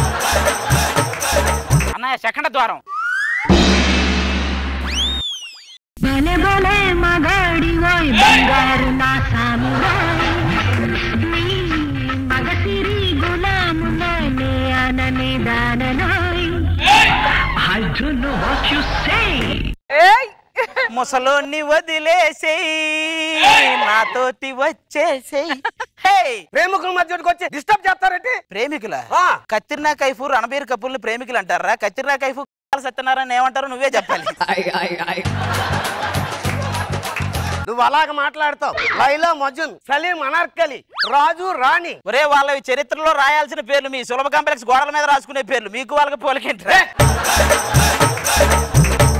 అన్నయ్య సెకండ్ ద్వారం. భలే భలే మగాడి ఓయ్ బంగారు నా సామురాయ్. మగసిరి గులాములోనే అననే దాననాయ్. ముసలోన్ని వదిలేసేయ్ నాతోటి వచ్చేసేయ్. ప్రేమికుల మధ్యకి వచ్చి డిస్టర్బ్ చేస్తారంటే? ప్రేమికుల? కత్తిరినా కైఫు రణబీర్ కపూర్ని ప్రేమికులు అంటారా కత్తిరినా కైఫు సత్యనారాయణ ఏమంటారో నువ్వే చెప్పాలి. నువ్వు అలాగ మాట్లాడతావు. లైలా మజున్ సలీం అనార్కలి రాజు రాణి. ఒరే వాళ్ళవి చరిత్రలో రాయాల్సిన పేర్లు మీ సులభ కాంప్లెక్స్ గోడల మీద రాసుకునే పేర్లు. మీకు వాళ్ళకి పోలికేంటి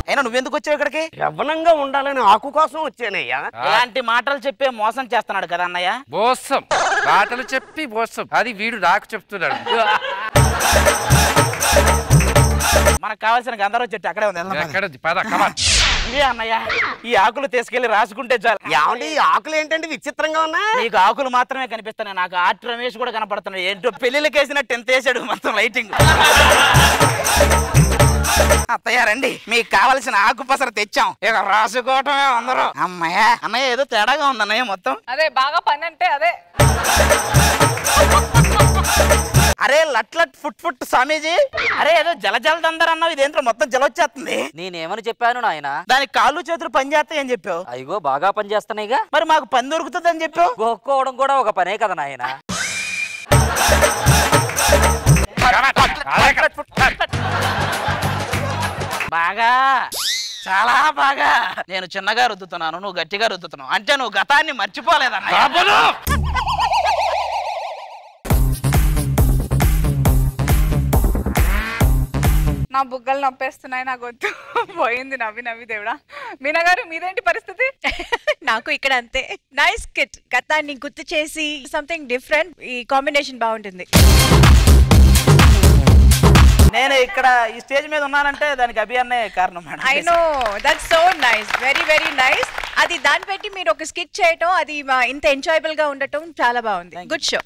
అయినా నువ్వెందుకు వచ్చావు ఇక్కడికి? యవ్వనంగా ఉండాలని ఆకు కోసం వచ్చానయ్యా. ఇలాంటి మాటలు చెప్పే మోసం చేస్తున్నాడు కదా అన్నయ్య? మోసం. మాటలు చెప్పి మోసం. అది వీడు నాకు చెప్తున్నాడు. మనకు కావాల్సిన గంధర్వ చెట్టు అక్కడే ఉంది. ఎక్కడ పద కమా ఇదే అన్నయ్య ఈ ఆకులు తీసుకెళ్ళి రాసుకుంటే చాలు. ఏమండి ఈ ఆకులు ఏంటంటే విచిత్రంగా ఉన్నా నీకు ఆకులు మాత్రమే కనిపిస్తున్నాయి. నాకు ఆర్ట్ రమేష్ కూడా కనపడుతున్నాడు. ఏంటో పెళ్ళిళ్ళకి వేసినట్టు ఎంత వేసాడు మొత్తం లైటింగ్ అత్తయ్య రండి. మీకు కావలసిన ఆకు పసర తెచ్చాం. ఇక రాసుకోవటమే అందరూ అమ్మయ్య అన్నయ్య ఏదో తేడాగా ఉంది అన్నయ్య మొత్తం. అదే బాగా పని అంటే అదే. అరే లట్ లట్ ఫుట్ ఫుట్ స్వామీజీ. అరే ఏదో జల జల దందర్ అన్నావు ఇదేంటో మొత్తం జల వచ్చేస్తుంది నేనేమని చెప్పాను నాయన? దానికి కాళ్ళు చేతులు పని చేస్తాయి అని చెప్పావు. అయ్యో బాగా పని చేస్తున్నాయిగా. మరి మాకు పని దొరుకుతుంది అని చెప్పావు. గోక్కోవడం కూడా ఒక పనే కదా నాయన? బాగా. చాలా బాగా. నేను చిన్నగా రుద్దుతున్నాను నువ్వు గట్టిగా రుద్దుతున్నావు. అంటే నువ్వు గతాన్ని మర్చిపోలేదన్న నా బుగ్గలు నొప్పేస్తున్నాయి నాకు వద్దు. పోయింది నవ్వి నవ్వి దేవుడా. మీనా గారు మీదేంటి పరిస్థితి? నాకు ఇక్కడ అంతే. నైస్ కిట్ గతాన్ని గుర్తు చేసి సంథింగ్ డిఫరెంట్ ఈ కాంబినేషన్ బాగుంటుంది. నేను ఇక్కడ ఈ స్టేజ్ మీద ఉన్నానంటే దానికి అభి అన్నే కారణం madam. I know that's so nice very very nice అది దాన్ని పెట్టి మీరు ఒక స్కిట్ చేయటం అది ఇంత ఎంజాయబుల్గా ఉండటం చాలా బాగుంది. గుడ్ షో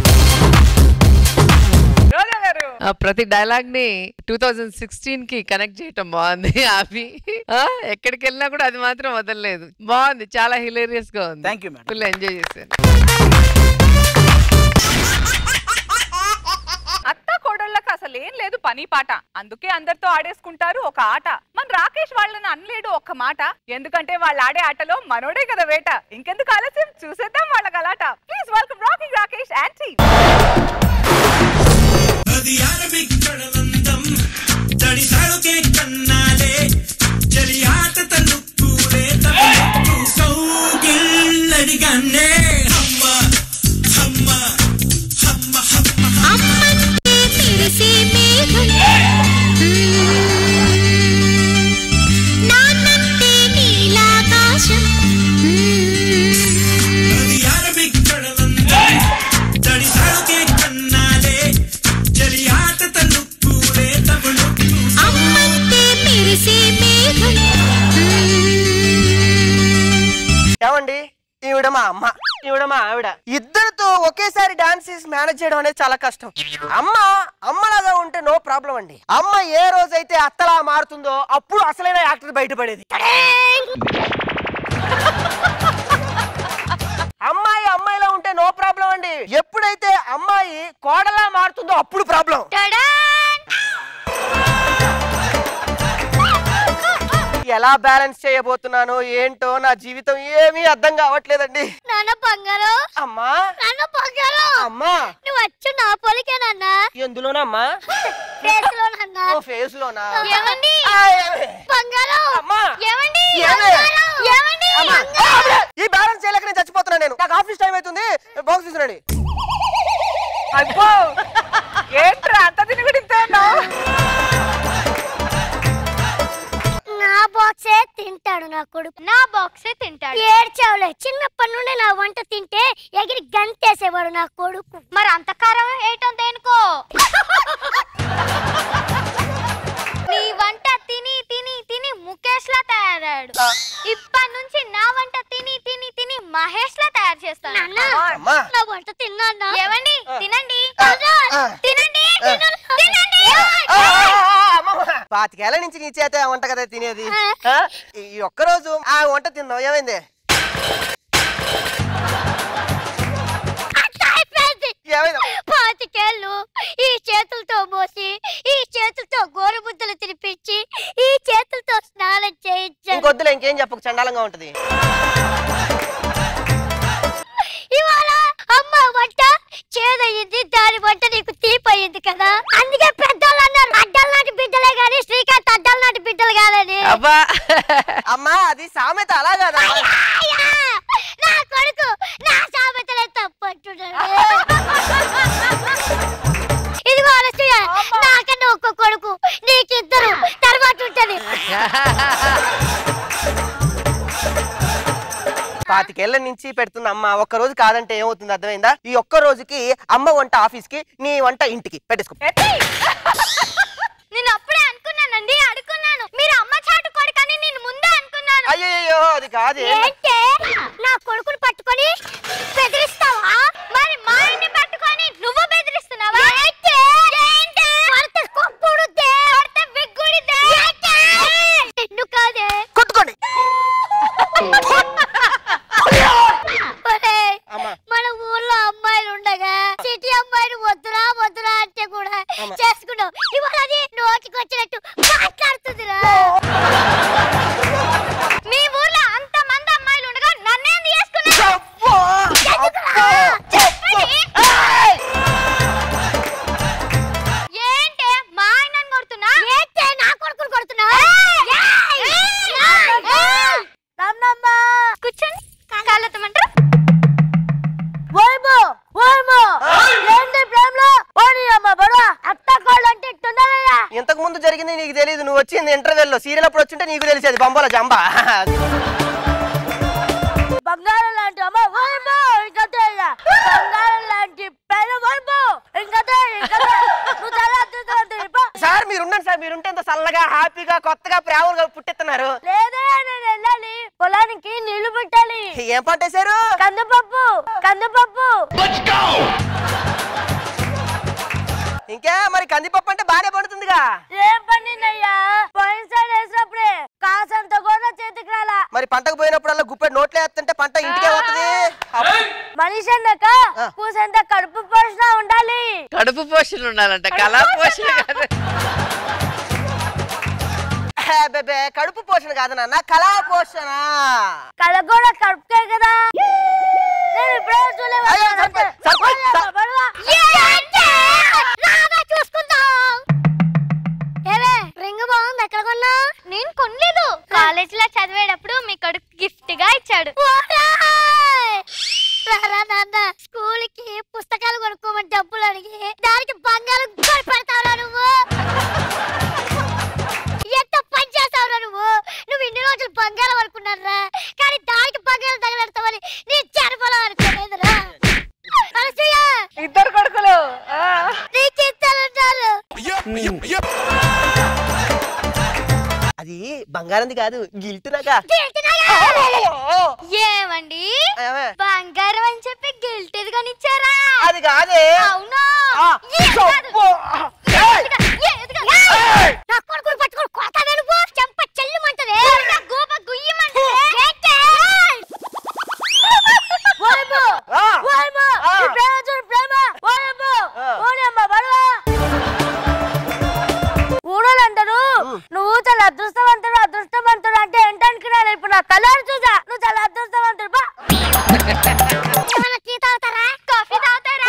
ప్రతి డైలాగ్ని టూ థౌజండ్ సిక్స్టీన్కి కనెక్ట్ చేయటం బాగుంది అవి ఎక్కడికి వెళ్ళినా కూడా అది మాత్రం వదలలేదు. బాగుంది. చాలా హిలేరియస్గా ఉంది. Thank you madam full enjoy చేశాను వాళ్ళకి అసలు ఏం లేదు పని పాట. అందుకే అందరితో ఆడేసుకుంటారు ఒక ఆట. మన రాకేష్ వాళ్ళని అనలేడు ఒక్క మాట. ఎందుకంటే వాళ్ళు ఆడే ఆటలో మనోడే కదా వేట. ఇంకెందుకు ఆలస్యం? చూసేద్దాం వాళ్ళ గలాట please welcome rocking Rakesh aunty అది కన్నాలే. ఈవిడ మా అమ్మ. ఈవిడ మా ఆవిడ. ఇద్దరితో ఒకేసారి డాన్స్ మేనేజ్ చేయడం అనేది చాలా కష్టం. అమ్మ అమ్మలాగా ఉంటే నో ప్రాబ్లం అండి. అమ్మ ఏ రోజైతే అత్తలా మారుతుందో అప్పుడు అసలైన యాక్టర్ బయటపడేది. అమ్మాయి అమ్మాయిలా ఉంటే నో ప్రాబ్లం అండి. ఎప్పుడైతే అమ్మాయి కోడలా మారుతుందో అప్పుడు ప్రాబ్లం ఎలా బ్యాలెన్స్ చేయబోతున్నాను ఏంటో నా జీవితం ఏమీ అర్థం కావట్లేదండి. నాన్న బంగారం. అమ్మా. నాన్న బంగారం. అమ్మా. నువ్వు వచ్చు నా పొలికేనన్నా ఎందులోనమ్మా? ఫేస్లో నాన్న ఓ ఫేస్ లోనా ఏమండి? ఆ, ఏమే? బంగారం. అమ్మా. ఏమండి? ఏమే? బంగారం? ఏమండి? అమ్మా, బంగారం? ఆవిడ! ఈ బ్యాలెన్స్ చేయలేక నేను చచ్చిపోతున్నా నేను. నాకు ఆఫీస్ టైం అవుతుంది. బాక్స్ తీసుకురండి. అబ్బో. ఏంట్రా అంత తిని కూడా ఇంతే ఉన్నావు? నా బాక్సే తింటాడు నా కొడుకు. నా బాక్సే తింటాడు. ఏడ్చావులే. చిన్నప్పటి నుండి నా వంట తింటే ఎగిరి గంతేసేవాడు నా కొడుకు. మరి అంత కారం వేయటం దేనికో? నీ వంట తిని తిని తిని ముఖేష్ లా తయారయ్యాడు ఇప్పటి నుంచి నా వంట తిని తిని తిని మహేష్ లా తయారు చేస్తాను అమ్మా. నా వంట తిన్నా ఏమండి తినండి. తినండి. తినండి తినండి. ఆ, ఆ, ఆ, అమ్మమ్మ. పాతికేళ్ళ నుంచి నీ చేత వంట కదా తినేది? ఈ ఒక్కరోజు ఆ వంట తిన్నావు ఏమైంది? పాతికేళ్ళు ఈ చేతులతో మోసి ఈ చేతులతో గోరుముద్దలు తినిపించి ఈ చేతులతో స్నానం చేయించాను. ఇంకొద్దులే ఇంకేం చెప్పకు చండాలంగా ఉంటది. ఇవాళ అమ్మ వంట చేదయ్యింది దాని వంట నీకు తీపయింది కదా? అందుకే పాతికేళ్ళ నుంచి పెడుతున్న అమ్మ ఒక్క రోజు కాదంటే ఏమవుతుంది? అర్థమైందా? ఈ ఒక్క రోజుకి అమ్మ వంట ఆఫీస్కి నీ వంట ఇంటికి. పెట్టేసుకో. నేను అప్పుడే అనుకున్నానండి అనుకున్నాను మీరు అమ్మ చాటు కొడుకని నేను ముందే అనుకున్నాను. అయ్యో అది కాదు ఏంటే? నా కొడుకుని పట్టుకొని బెదిరిస్తావా? మరి మా ఇంటి పట్టుకొని నువ్వు బెదిరిస్తున్నావా? ఏంటే? ఏంటే? కొడితే కొప్పుడుద్దే కొడితే విగ్గుడిద్దే ఏంటే నిన్ను కాదే కొట్టుకోండి ఒరేయ్, మన ఊర్లో అమ్మాయిలు ఉండగా సిటీ అమ్మాయిలు వద్దురా వద్దురా అంటే కూడా చేసుకున్నావు. ఇవాళ అది నోటికి వచ్చినట్టు కందిపప్పు. ఇంకే మరి కందిపప్పు అంటే బాగానే పడుతుందిగా. ఏం పండిందయ్యా? పోయినసారి వేసినప్పుడే కాసంత కూడా చేతికి రాలా. మరి పంటకు పోయినప్పుడల్లా గుప్పెడు నోట్లో వేస్తుంటే పంట ఇంటికే పోతుంది. మనిషి అన్నాక కూసంత కడుపు పోషణ ఉండాలి. కడుపు పోషణ ఉండాలంట కళా పోషణ. కడుపు పోషణ కాదు నాన్న కళా పోషణ. కళ కూడా కడుపుకే కదా. నేను ఇప్పుడే చూడలేదు రింగ్ బాగుంది ఎక్కడ కొన్నా నేను కొనలేదు. కాలేజ్లో చదివేటప్పుడు మీ కొడుకు గిఫ్ట్గా ఇచ్చాడు స్కూల్కి పుస్తకాలు కొనుక్కోమని డబ్బులు అడిగి దానికి బంగారం కొని పెడతావురా నువ్వు? పని చేస్తావురా నువ్వు? నువ్వు ఇన్ని రోజులు బంగారం అనుకున్నారా కానీ దానికి బంగారం తగలెడతావని నీ చెరపలో అనుకోలేదురా. ఇద్దరు కొడుకులు నీకు ఇస్తానంటారు. అది బంగారంది కాదు గిల్టునగా. ఏమండి? బంగారం అని చెప్పి గిల్టెడ్గా ఇచ్చారా అది కాదే. అవునా? ఆ, ఏది కాదు. చెప్పు. ఏది నువ్వు చాలా అదృష్టవంతుడు అదృష్టవంతుడు అంటే ఏంటనుకున్నాను ఇప్పుడు నా కలర్ చూసా. నువ్వు చాలా అదృష్టవంతుడు బా టీ తాగుతారా? కాఫీ తాగుతారా?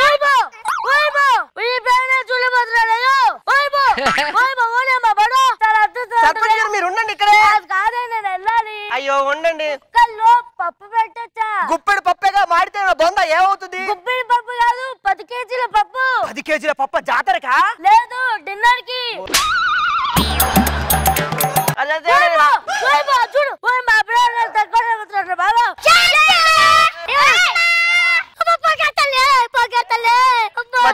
అయ్యో ఉండండి. పప్పు పెట్టొచ్చా? గుప్పెడు పప్పేగా మాడితే బొంద ఏమవుతుంది? గుప్పిడి పప్పు కాదు పది కేజీల పప్పు. పది కేజీల పప్ప జాతరకా? లేదు డిన్నర్కి చూడు. ఓయమ్మా, బ్రదర్ తక్కువ బాబా. మా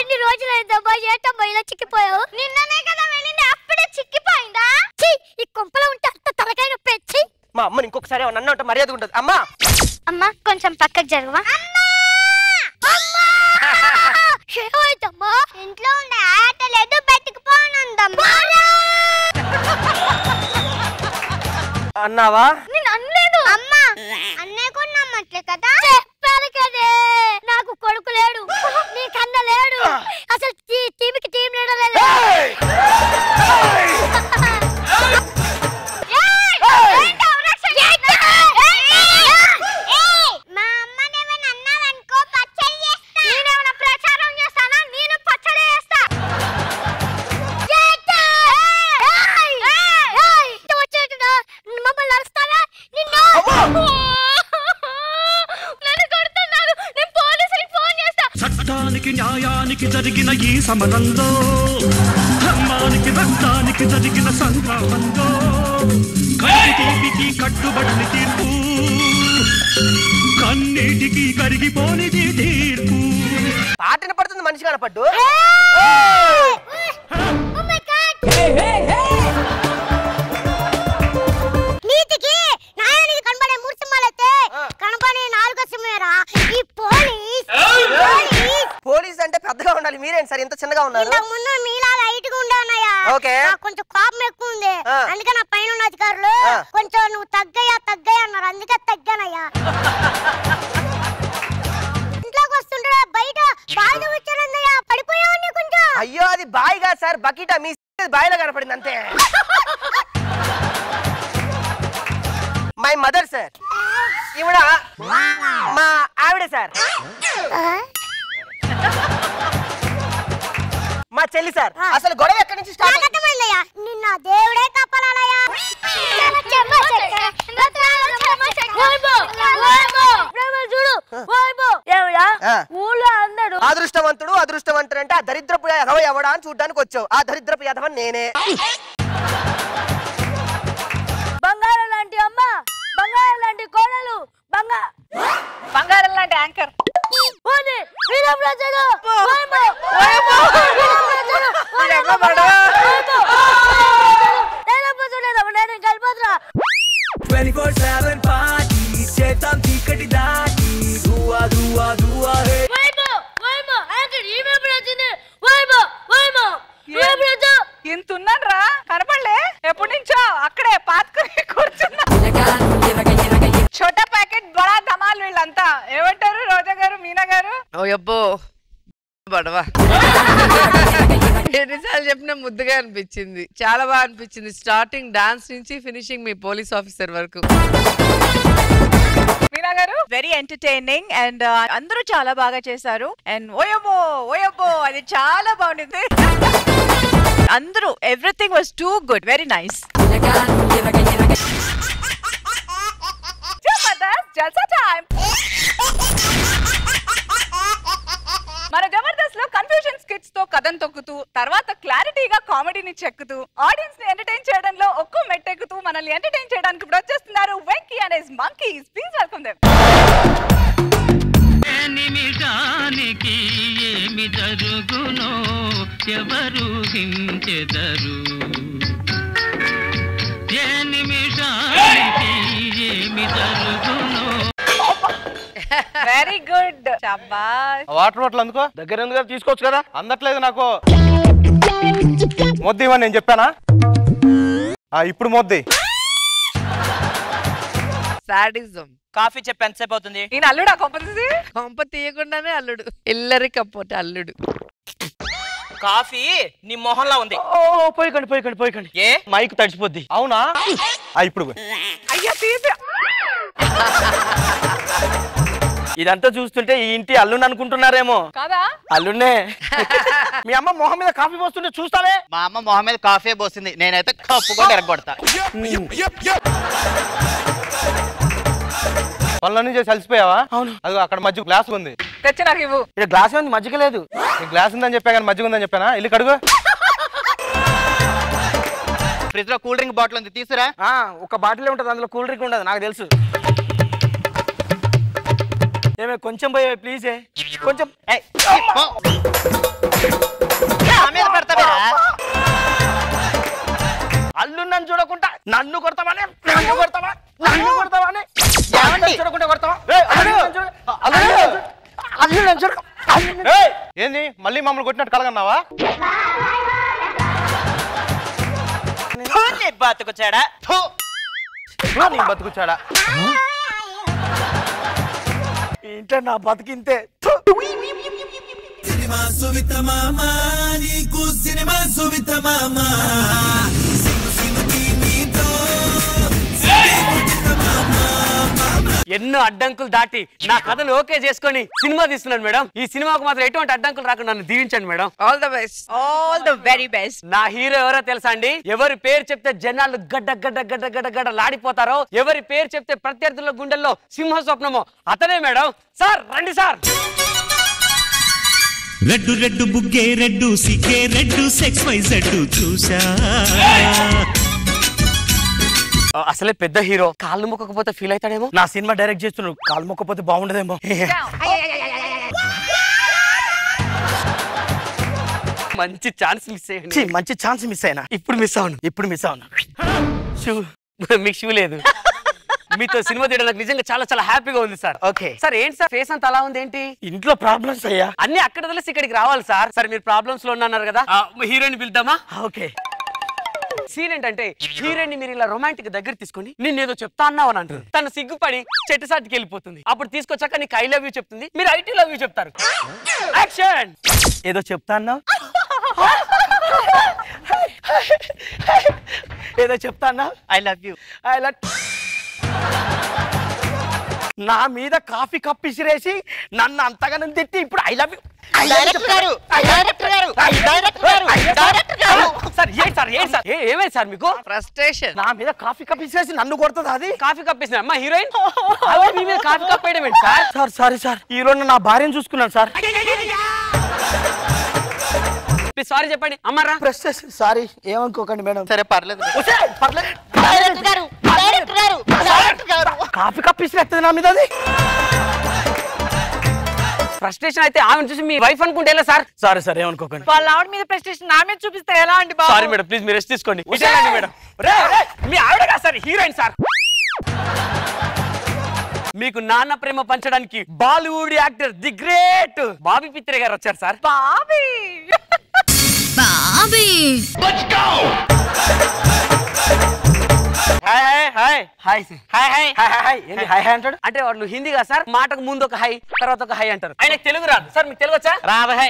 ఎన్ని రోజులైందమ్మా ఏటమ్మా ఇలా చిక్కిపోయావు? నిన్ననే కదా వెళ్ళింది అప్పుడే చిక్కిపోయిందా? ఈ కొంపలో ఉంటే అంత తలకాయ నొప్పి. మా అమ్మని ఇంకొకసారి అన్నా ఉంటే మర్యాద ఉంటుంది. అమ్మా. అమ్మా కొంచెం పక్కకు జరగవా? ఏమైందమ్మా? ఇంట్లో ఉండే ఆట లేదు బయటకు పోనందమ్మా అన్నావా? నేను అనలేదు. అమ్మా అన్నయ్య కూడా నమ్మట్లే కదా? చెప్పాను కదే. నాకు కొడుకు లేడు. నీకన్న లేడు. అసలు టీ- టీంకి టీం లీడర్ చట్టానికి న్యాయానికి జరిగిన ఈ సమరంలో ధర్మానికి రక్తానికి జరిగిన సంగ్రామంలో కంటి తీపికి కట్టుబడిని తీర్పు కన్నీటికి కరిగిపోనిది తీర్పు. పాటన పడుతుంది మనిషి కనపడ్డు. పోలీస్ అంటే పెద్దగా ఉండాలి. మీరేంటి సార్? ఇంత చిన్నగా ఉన్నారు. ముందు మీలాగా హైట్గా ఉండేవన్నయ్యా. ఓకే. నాకు కొంచెం కోపం ఎక్కువ ఉంది. అందుకే నా పైన ఉన్న అధికారులు. కొంచెం నువ్వు తగ్గయ్యా తగ్గయ్యా అన్నారు. అందుకే తగ్గానయ్యా. ఇంట్లోకి వస్తుంటే బయట బాగా వచ్చానన్నయ్యా పడిపోయావని కొంచెం? అయ్యో అది బాయ్ కాదు సార్. బకీటా మీ బాయిలో కనపడింది అంతే. మై మదర్ సార్ ఈవిడ మా ఆవిడ సార్ మా చెల్లి సార్ అసలు గొడవ ఎక్కడి నుంచి స్టార్ట్ నిన్న దేవుడే అందరూ అదృష్టవంతుడు అదృష్టవంతుడు అంటే ఆ దరిద్రపు యధవ ఎవడా అని చూడడానికి వచ్చావు. ఆ దరిద్రపు యధవ నేనే. బంగారం లాంటి అమ్మ బంగారం లాంటి కోడలు బంగా బంగారం లాంటి anchor. Twenty four seven party చేద్దాం చీకటి దాటి దువా దువా దువా హే ఓయమ్మో, ఓయమ్మో, యాంకర్ ఈమె ఎప్పుడు వచ్చింది ఓయమ్మో ఇంత ఉన్నాను రా కనపడలే? ఎప్పటి నుంచో అక్కడే పాతుకుని కూర్చున్నా. చోటా ప్యాకెట్ బడా ధమాల్ వీళ్ళంతా. ఏమంటారు రోజా గారు మీనా గారు? ఓ అబ్బో పడవా. ఎన్నిసార్లు చెప్పినా ముద్దుగా అనిపించింది. చాలా బాగా అనిపించింది. స్టార్టింగ్ డాన్స్ నుంచి ఫినిషింగ్ మీ పోలీస్ ఆఫీసర్ వరకు. మీనా గారు? వెరీ ఎంటర్టైనింగ్ అండ్ అందరూ చాలా బాగా చేశారు. అండ్ ఓయబో ఓయబో అది చాలా బాగుండింది అందరూ everything was too good very nice Jalsa time మన జబర్దస్త్లో కన్ఫ్యూజన్ స్కిట్స్తో కథం తొక్కుతూ తర్వాత క్లారిటీగా కామెడీని చెక్కుతూ ఆడియన్స్ని ఎంటర్టైన్ చేయడంలో ఒక్కో మెట్టెక్కుతూ మనల్ని ఎంటర్టైన్ చేయడానికి ఇప్పుడు వచ్చేస్తున్నారు Venky అనేజ్ monkeys please welcome them నిమిషానికి ఏమి జరుగునో ఎవరు హించెదరు? ఏ నిమిషానికి ఏమి జరుగునో? వెరీ గుడ్ వాటర్ బాటిల్ అందుకో? దగ్గర ఉంది కదా తీసుకోవచ్చు కదా? అందట్లేదు నాకు. మొద్దు ఇవ్వని నేను చెప్పానా? ఆ, ఇప్పుడు మొద్ది. సాడిజం కాఫీ చెప్పి ఎంతసేపు అవుతుంది? ఈయన అల్లుడా కొంపతీసి కొంప తీయకుండానే అల్లుడు. ఇల్లరి కపోతే అల్లుడు. కాఫీ నీ మొహంలా ఉంది. ఓ పోయికండి పోయికండి పోయికండి. ఏ? మైక్ తడిచిపోద్ది అవునా? ఆ, ఇప్పుడు. అయ్యా ఇదంతా చూస్తుంటే ఈ ఇంటి అల్లుని అనుకుంటున్నారేమో. కాదా? అల్లునే. మీ అమ్మ మొహం మీద కాఫీ పోస్తుంటే చూస్తావే? మా అమ్మ మొహం మీద కాఫీ పోసింది నేనైతే కప్పు కూడా ఎరగొడతా. పనులన్నీ చేసి అలసిపోయావా అవును. అది అక్కడ మధ్య గ్లాస్ ఉంది. తెచ్చి నాకు ఇవ్వు. ఇక్కడ గ్లాస్ ఉంది మజ్జిగ లేదు. ఈ గ్లాస్ ఉందని చెప్పా కానీ మజ్జిగ ఉందని చెప్పానా? ఇల్లు కడుగు. ఫ్రిడ్జ్లో కూల్ డ్రింక్ బాటిల్ ఉంది తీసురా. ఆ, ఒక బాటిల్ ఉంటుంది అందులో కూల్ డ్రింక్ ఉండదు నాకు తెలుసు. ఏమే కొంచెం పోయే ప్లీజ్ కొంచెం ఏయ్, పో. నా మీద పెడతావేరా? అల్లు నన్ను చూడకుండా నన్ను కొడతావా నన్ను కొడతావా? నన్ను కొడతావా ఏంది? మళ్ళీ మమ్మల్ని కొట్టినట్టు కలగన్నావా? బతుకుచాడా. బతుకుచ్చాడా ఏంటో నా బతికింతే. సినిమా సువిత మామ నీకు సినిమా సువిత మామ. ఎన్నో అడ్డంకులు దాటి నా కథలు ఓకే చేసుకొని సినిమా తీస్తున్నాను మేడం. ఈ సినిమాకు మాత్రం ఎటువంటి అడ్డంకులు రాకుండా నన్ను దీవించండి madam. All the best all the very best నా హీరో ఎవరో తెలుసా అండి? ఎవరి పేరు చెప్తే జనాలు గడ్డ గడ్డ గడ్డ గడ్డ గడ్డ లాడిపోతారో ఎవరి పేరు చెప్తే ప్రత్యర్థుల గుండెల్లో సింహ స్వప్నమో అతనే మేడం. సార్ రండి సార్. రెడ్డు రెడ్డు బుగ్గే రెడ్డు సిగ్గే రెడ్డు సెక్స్ వై జెడ్డు చూసా అసలే పెద్ద హీరో. కాళ్ళు మొక్కకపోతే ఫీల్ అవుతాడేమో? నా సినిమా డైరెక్ట్ చేస్తున్నాడు. కాలు మొక్కపోతే బాగుండదేమో. మంచి ఛాన్స్ మిస్ ఛీ, అయ్యండి మంచి ఛాన్స్ మిస్ అయినా. ఇప్పుడు మిస్ అవును. ఇప్పుడు మిస్ అవునా? షూ మీకు షూ లేదు. మీతో సినిమా తీయడం నాకు నిజంగా చాలా చాలా హ్యాపీగా ఉంది సార్. ఓకే. సార్ ఏంటి సార్? ఫేస్ అంత అలా ఉంది ఏంటి? ఇంట్లో ప్రాబ్లమ్స్ అయ్యా. అన్ని అక్కడ తెలిసి ఇక్కడికి రావాలి సార్. సార్ మీరు ప్రాబ్లమ్స్లో ఉన్నారు కదా? హీరోయిన్ పిలుద్దామా? ఓకే. సీన్ ఏంటంటే హీరోయిన్ మీరు ఇలా రొమాంటిక్ దగ్గర తీసుకొని నేను ఏదో చెప్తా అన్నావు అని అంటారు. తను సిగ్గుపడి చెట్టు సాటికి వెళ్ళిపోతుంది. అప్పుడు తీసుకొచ్చాక నీకు ఐ లవ్ యూ చెప్తుంది. మీరు ఐటీ లవ్ యూ చెప్తారు. యాక్షన్ ఏదో చెప్తా అన్నావు? ఏదో చెప్తా అన్నావు? I love you I love నా మీద కాఫీ కప్ ఇసిరేసి నన్ను అంతగానం తిట్టి ఇప్పుడు ఐ లవ్ యూ డైరెక్టర్ గారు డైరెక్టర్ గారు డైరెక్టర్ గారు డైరెక్టర్ గారు. సార్ మీకు? ఫ్రస్ట్రేషన్ నా మీద కాఫీ కప్ ఇసిరేసి నన్ను కొడుతుంది అది? కాఫీ కప్ వేసిన అమ్మా హీరోయిన్ మీ మీద కాఫీ కప్ వేయడం ఏంటి సార్ సార్ సారీ సార్ ఈ రోజు నా భార్యను చూసుకున్నాను సార్ సారీ చెప్పండి. అమ్మారా ప్రెస్ సారీ ఏమనుకోకండి మేడం. సరే పర్లేదు. పర్లేదు. కాఫీ కప్ ఇసిరేస్తుంది నా మీద అది. ఫ్రస్ట్రేషన్ అయితే ఆమె చూసి మీ వైఫ్ అనుకుంటే ఎలా సార్? సారీ సార్ ఏమనుకోకండి. వాళ్ళ ఆవిడ మీద ప్రెస్టేషన్ నా మీద చూపిస్తే ఎలా అండి బాబు? సారీ మేడం ప్లీజ్ మీరు రెస్ట్ తీసుకోండి. మేడం రే రే మీ ఆవిడ కాదు సార్ హీరోయిన్ సార్. మీకు నాన్న ప్రేమ పంచడానికి Bollywood actor the great Bobby Pitre గారు వచ్చారు sir. Bobby! Bobby! Hi hi hi. Hi hi hi. ఏంటి హాయ్ హాయ్. అంటాడు? అంటే వాళ్ళు హిందీ కదా సార్? మాటకు ముందు ఒక హై తర్వాత ఒక హై అంటారు. ఆయనకు తెలుగు రాదు. సార్ మీకు తెలుగు వచ్చా? రాదు హై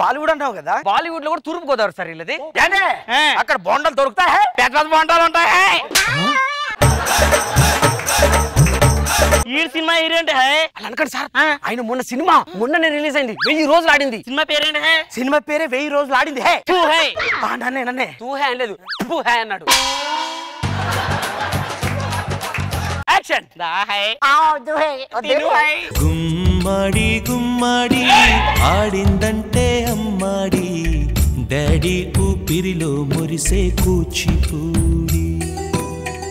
బాలీవుడ్ అంటావు కదా? బాలీవుడ్లో కూడా తూర్పు గోదావరి సార్ వీళ్ళది? అక్కడ బొండలు దొరుకుతాయి? పెద్ద పెద్ద బొండాలు ఉంటాయి. ఈ సినిమా హీరోంటే అలా అనకండి సార్. ఆయన మొన్న సినిమా మొన్ననే రిలీజ్ అయింది. వెయ్యి రోజులు ఆడింది. సినిమా పేరేంటి హే? సినిమా పేరే వెయ్యి రోజులు ఆడింది. హే. తూ హే. ఆ, నన్నే నన్నే. తూ హే అనలేదు. తూ హే అన్నాడు. యాక్షన్. దా హై. తిను హై. గుమ్మడి గుమ్మడి ఆడిందంటే అమ్మాడి. డాడీ ఊపిరిలో మురిసే కూచిపూడి.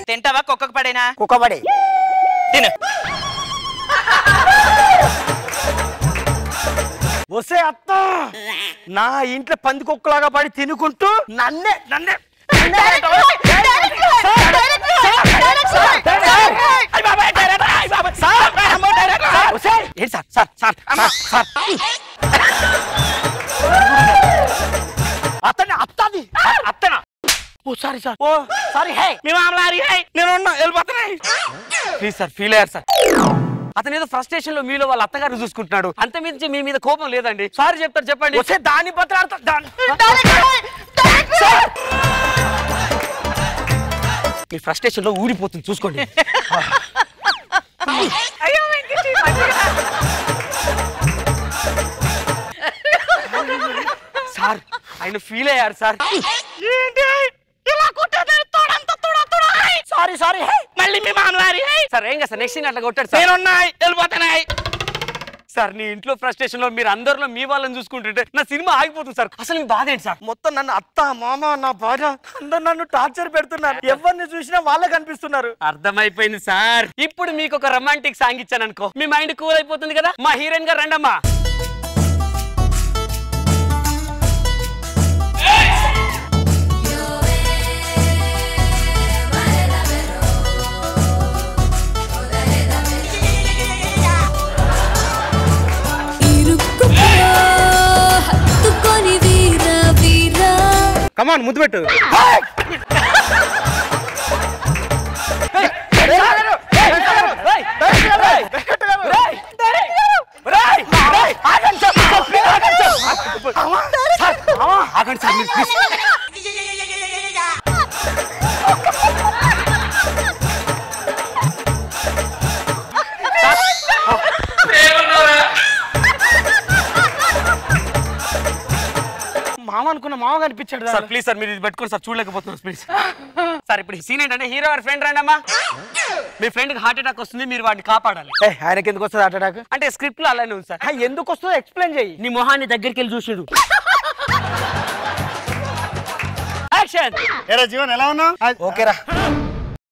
తింటావా? కుక్కకు పడేనా? కుక్కబడి. తిను. వస్తే అత్త నా ఇంట్లో పంది కుక్కలాగా పడి తినుకుంటూ నన్నే నన్నే. ఏంటి sir sir sir sir sir అత్తది అత్తనా. Oh sorry sir. Oh sorry hey. మీ మామలారి హే. నేను ఉన్నా వెళ్ళిపోతున్నాయి ప్లీజ్ సార్ ఫీల్ అయ్యారు సార్. అతను ఏదో ఫ్రస్ట్రేషన్లో మీలో వాళ్ళ అత్తగారు చూసుకుంటున్నాడు. అంత మించి మీ మీద కోపం లేదండి. సారీ చెప్తారు చెప్పండి. వస్తే దాని సార్! మీ ఫ్రస్ట్రేషన్లో ఊడిపోతుంది చూసుకోండి. సార్ ఆయన ఫీల్ అయ్యారు సార్. సారీ సారీ మళ్ళీ మీ మామలారి సార్ ఏం కదా సార్ నెక్స్ట్ అట్లా కొట్టాడు సార్ నేనున్నాయి వెళ్ళిపోతున్నాయి. సార్ నీ ఇంట్లో ఫ్రస్ట్రేషన్లో మీరు అందరిలో మీ వాళ్ళని చూసుకుంటుంటే నా సినిమా ఆగిపోతుంది సార్ అసలు మీ బాధ ఏంటి సార్ మొత్తం నన్ను అత్త మామ నా భార్య అందరు నన్ను టార్చర్ పెడుతున్నారు. ఎవరిని చూసినా వాళ్ళే కనిపిస్తున్నారు. అర్థమైపోయింది సార్ ఇప్పుడు మీకు ఒక రొమాంటిక్ సాంగ్ ఇచ్చాను అనుకో మీ మైండ్ కూల్ అయిపోతుంది కదా? మా హీరోయిన్ గారు రండమ్మా. కమాన్ ముద్దు పెట్టు ఆగండి సార్ మీరు ప్లీజ్ మామ అనుకున్న మామ కనిపించాడు సార్ ప్లీజ్ సార్ మీరు ఇది పెట్టుకోండి సార్ చూడలేకపోతున్నాను ప్లీజ్ సార్ ఇప్పుడు సీన్ ఏంటంటే హీరో గారి ఫ్రెండ్ రండి అమ్మా మీ ఫ్రెండ్కి హార్ట్ అటాక్ వస్తుంది మీరు వాడిని కాపాడాలి. ఆయనకి ఎందుకు వస్తుంది హార్ట్ అటాక్ అంటే స్క్రిప్ట్లో అలానే ఉంది సార్. ఎందుకు వస్తుందో ఎక్స్ప్లెయిన్ చేయి. నీ మొహాన్ని దగ్గరికి వెళ్ళి చూసిడు. యాక్షన్ ఎరా జీవన్ ఎలా ఉన్నావు? ఓకేరా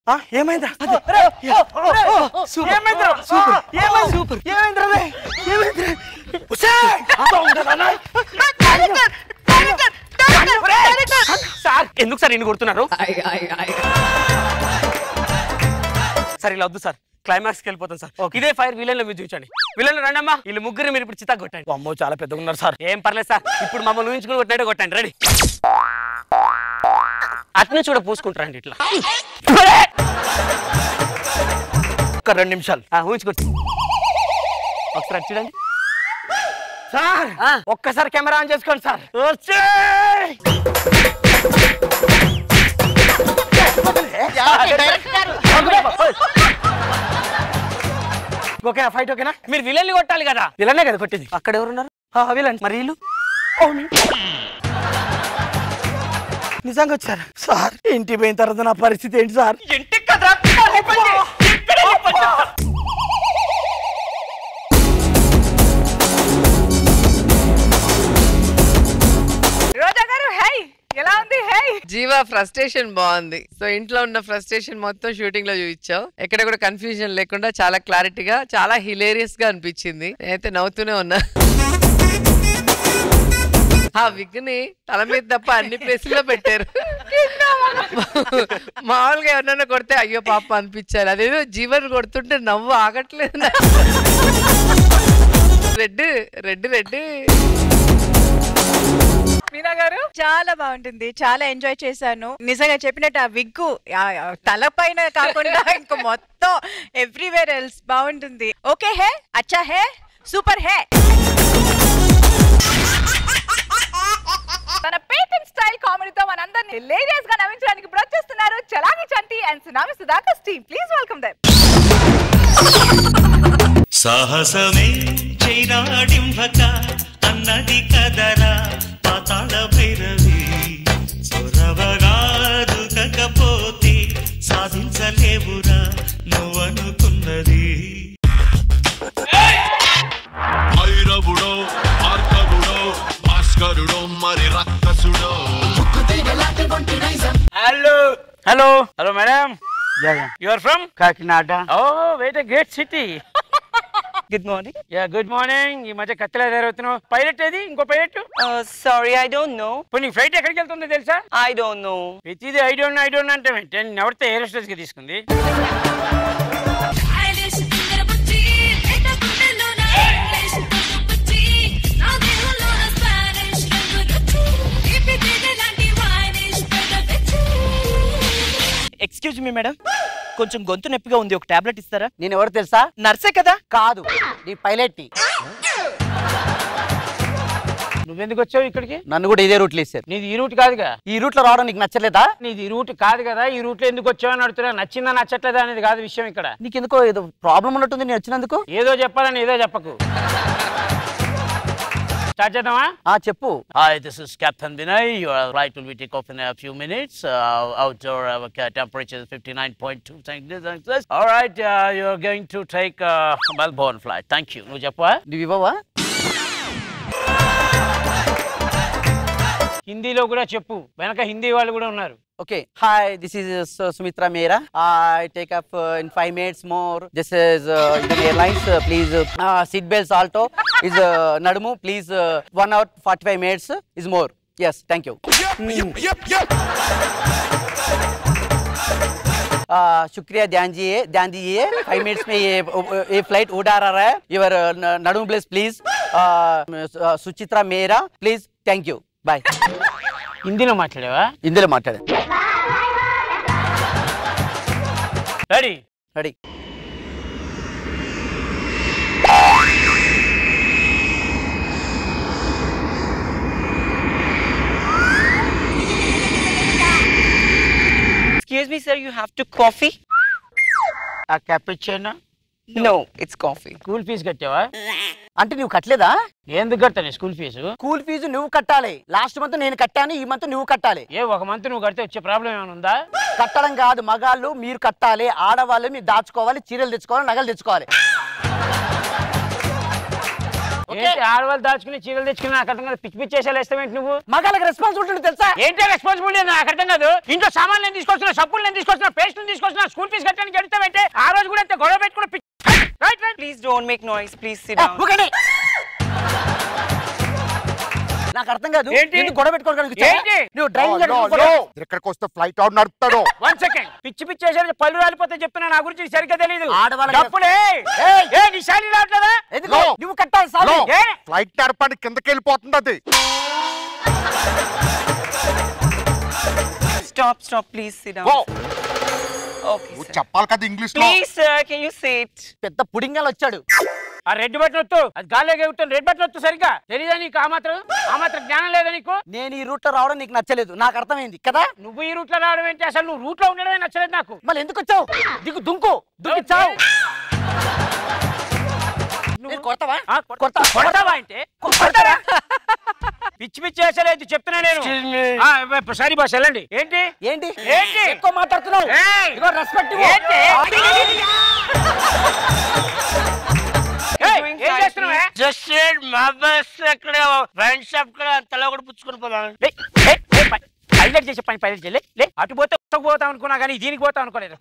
ఆ, ఏమైందా రే, సూపర్. ఏమైందిరా? సూపర్. ఏమైంది? సార్ ఎందుకు సార్ ఇన్ని కొడుతున్నారు? సార్ ఇలా వద్దు సార్. క్లైమాక్స్కి వెళ్ళిపోతాం సార్. ఇదే ఫైర్ విలన్లో మీరు చూచండి విలన్ రండమ్మా. వీళ్ళు ముగ్గురు మీరు ఇప్పుడు చితా కొట్టండి. అమ్మో చాలా పెద్దగా ఉన్నారు సార్. ఏం పర్లేదు సార్. ఇప్పుడు మమ్మల్ని ఊహించుకుని కొట్టినట్టే కొట్టండి. రెడీ అట్నే చూడ పూసుకుంటారండి ఇట్లా. ఒక రెండు నిమిషాలు. ఊహించుకోండి. ఒకసారి చూడండి. సార్ ఒక్కసారి కెమెరా ఆన్ చేసుకోండి సార్. వచ్చే! ఓకేనా ఫైట్ ఓకేనా? మీరు విలన్ని కొట్టాలి కదా. విలనే కదా కొట్టింది. అక్కడ ఎవరున్నారు? విలన్ మరి వీళ్ళు? నిజంగా వచ్చారు. సార్ ఇంటి పోయిన తర్వాత నా పరిస్థితి ఏంటి సార్? ఇంటి ఎలా ఉంది? హై జీవా ఫ్రస్ట్రేషన్ బాగుంది. సో ఇంట్లో ఉన్న ఫ్రస్ట్రేషన్ మొత్తం షూటింగ్లో చూపించావు. ఎక్కడ కూడా కన్ఫ్యూజన్ లేకుండా చాలా క్లారిటీగా చాలా హిలేరియస్గా అనిపించింది. నేనైతే నవ్వుతూనే ఉన్నా. ఆ విగ్ని తల మీద తప్ప అన్ని ప్లేసుల్లో పెట్టారు. మామూలుగా ఎవరన్నా కొడితే అయ్యో పాప అనిపించారు అదేదో జీవన్ కొడుతుంటే నవ్వు ఆగట్లేదు. రెడ్ రెడ్ రెడ్ మీనా గారు? చాలా బాగుంటుంది. చాలా ఎంజాయ్ చేశాను. నిజంగా చెప్పినట్టు ఆ విగ్గు తల పైన కాకుండా ఇంకా మొత్తం ఎవ్రీవేర్ ఎల్స్ బాగుంటుంది. Okay hey? అచ్చా హే? సూపర్ హే? తన పేటెంట్ స్టైల్ కామెడీతో మనందరినీ లేరియస్గా నవ్వించడానికి ఇప్పుడు వచ్చేస్తున్నారు Chalaki Chanti and tsunami Sudhakar team please welcome them సాహసమే చైనాడింభక అన్నది కదరా. పాతాళ భైరవి చొరవగా దుకకపోతే సాధించలేవురా నువ్వనుకున్నది. భైరవుడో మార్కవుడో భాస్కరుడో మరి రక్కసుడో hello hello hello madam you are from Kakinada. Oh wait great city good morning yeah good morning ఈ మధ్య కత్తెలా జరుగుతున్నావు పైలట్ ఏది? ఇంకో pilot sorry I don't know పోనీ ఫ్లైట్ ఎక్కడికి వెళ్తుందో తెలుసా? ఐ డోంట్ నో ప్రతిదీ ఐ డోంట్ ఐ డోంట్ అంటే ఎవరితో ఎయిర్ హోస్టెస్కి తీసుకుంది? ఎక్స్క్యూజ్ మీ మేడం కొంచెం గొంతు నొప్పిగా ఉంది. ఒక టాబ్లెట్ ఇస్తారా? నేను ఎవరు తెలుసా? నర్సే కదా? కాదు. నీ పైలట్ నువ్వెందుకు వచ్చావు ఇక్కడికి? నన్ను కూడా ఇదే రూట్లో ఇస్తారు నీది ఈ రూట్ కాదుగా. ఈ రూట్లో రావడం నీకు నచ్చలేదా? నీది ఈ రూట్ కాదు కదా. ఈ రూట్లో ఎందుకు వచ్చావు అని అడుగుతున్నా. నచ్చిందా నచ్చట్లేదా అనేది కాదు విషయం ఇక్కడ. నీకు ఎందుకో ఏదో ప్రాబ్లం ఉన్నట్టుంది నేను వచ్చినందుకు? ఏదో చెప్పాలని ఏదో చెప్పకు. స్టార్ట్ చేద్దామా? ఆ చెప్పు. Hi this is captain Vinay you are right to be take off in a few minutes outdoor temperature 59.2 thanks all right you are going to take a Melbourne flight thank you నువ్వు చెప్పవా నువ్వు ఇవ్వవా? హిందీలో కూడా చెప్పు వెనక హిందీ వాళ్ళు కూడా ఉన్నారు Okay, hi, this is uh, Sumitra Mehra. I take up uh, in five minutes more. This is uh, Indian Airlines. Uh, please, uh, seat belts also is uh, Nadumu. Please, uh, one hour 45 minutes is more. Yes, thank you. Yep, yep, yep, yep. शुक्रिया ध्यान दिए ध्यान दीजिए five minutes में ये ये flight उड़ा रहा है यूर नडू प्लेस प्लीज़ सुचित्रा मेरा प्लीज़ थैंक यू बाय హిందీలో మాట్లాడావా హిందీలో మాట్లాడా ready ready Excuse me, sir, you have to coffee? ఆ cappuccino? No, it's coffee. School fees కట్టావా? అంటే నువ్వు కట్టలేదా? ఎందుకు కట్టాను స్కూల్ ఫీజు స్కూల్ ఫీజు నువ్వు కట్టాలి. లాస్ట్ మంత్ నేను కట్టాను ఈ మంత్ నువ్వు కట్టాలి. ఏ ఒక మంత్ నువ్వు కడితే వచ్చే ప్రాబ్లం ఏమైనా ఉందా? కట్టడం కాదు మగాళ్ళు మీరు కట్టాలి ఆడవాళ్ళు మీరు దాచుకోవాలి చీరలు తెచ్చుకోవాలి నగలు తెచ్చుకోవాలి. ఏంటి ఆడవాళ్ళు దాచుకుని చీరలు తెచ్చుకుని నాకు అర్థం కాదు పిచ్చి పిచ్చి చేసేలా ఇస్తావేంటి నువ్వు? మగాళ్ళకి రెస్పాన్సిబిలిటీ తెలుసా? ఏంటి రెస్పాన్సిబిలిటీ నాకు అర్థం కాదు. ఇంట్లో సామాన్లు నేను తీసుకొస్తున్నా సబ్బులు నేను తీసుకొస్తున్నా పేస్ట్ తీసుకొస్తున్నా స్కూల్ ఫీజు కట్టడానికి అడుగుతావంటే ఆ రోజు కూడా అంతే గొడవ పెట్టుకుని పిచ్చి right right Please don't make noise. నాకు అర్థం కాదు. ఏంటి? ఎందుకు గొడవ పెట్టుకోవడానికి ఏంటి? నువ్వు డ్రైవింగ్ ఇక్కడికి వస్తే ఫ్లైట్ అవుట్ నడుపుతాడు. వన్ సెకండ్ పిచ్చి పిచ్చి చేసేది పళ్ళు రాలిపోతే చెప్తున్నా నా గురించి సరిగ్గా తెలియదు ఆడవాళ్ళకి- డప్పులే. ఏ నీ శాలరీ రావట్లేదా? ఎందుకు? నువ్వు కట్టాలి సార్. ఏ? ఫ్లైట్ నడపడానికి కిందకి వెళ్ళిపోతుంది అది. Okay, నువ్వు sir. చెప్పాలి కదా ఇంగ్లీష్ sit? పెద్ద పుడింగాలు వచ్చాడు. ఆ రెడ్ బటన్ వద్దు అది గాలిలోకి ఎగురుతుంది రెడ్ బటన్ వద్దు సరిగ్గా. తెలీదా నీకు ఆ మాత్రం? ఆ మాత్రం జ్ఞానం లేదా నీకు? నేను ఈ రూట్లో రావడం నీకు నచ్చలేదు. నాకు అర్థమైంది. కదా? నువ్వు ఈ రూట్లో రావడం ఏంటి? అసలు నువ్వు రూట్లో ఉండడమే నచ్చలేదు నాకు. మళ్ళీ ఎందుకు వచ్చావు? దిగు దుంకు. దుంకి చావు. నువ్వు? కొడతావా? కొడతా. కొడతావా అంటే? కొడతారా పిచ్చి పిచ్చి చేసలేదు చెప్తున్నా నేను. సారీ బాస్ వెళ్ళండి. ఏంటి? ఏంటి? ఏంటి? ఎక్కువ మాట్లాడుతున్నావు. రెస్పెక్ట్ ఏంటి? ఏయ్, ఏం చేస్తున్నావే జస్ట్ మా బస్ అక్కడ వైన్ షాప్ తల పుచ్చుకొని పోదాం. పైలట్ చేసే పని పైలట్ చేయలే లే అటు పోతే ఉత్తకు పోతాం అనుకున్నా కానీ దీనికి పోతాం అనుకోలేదు.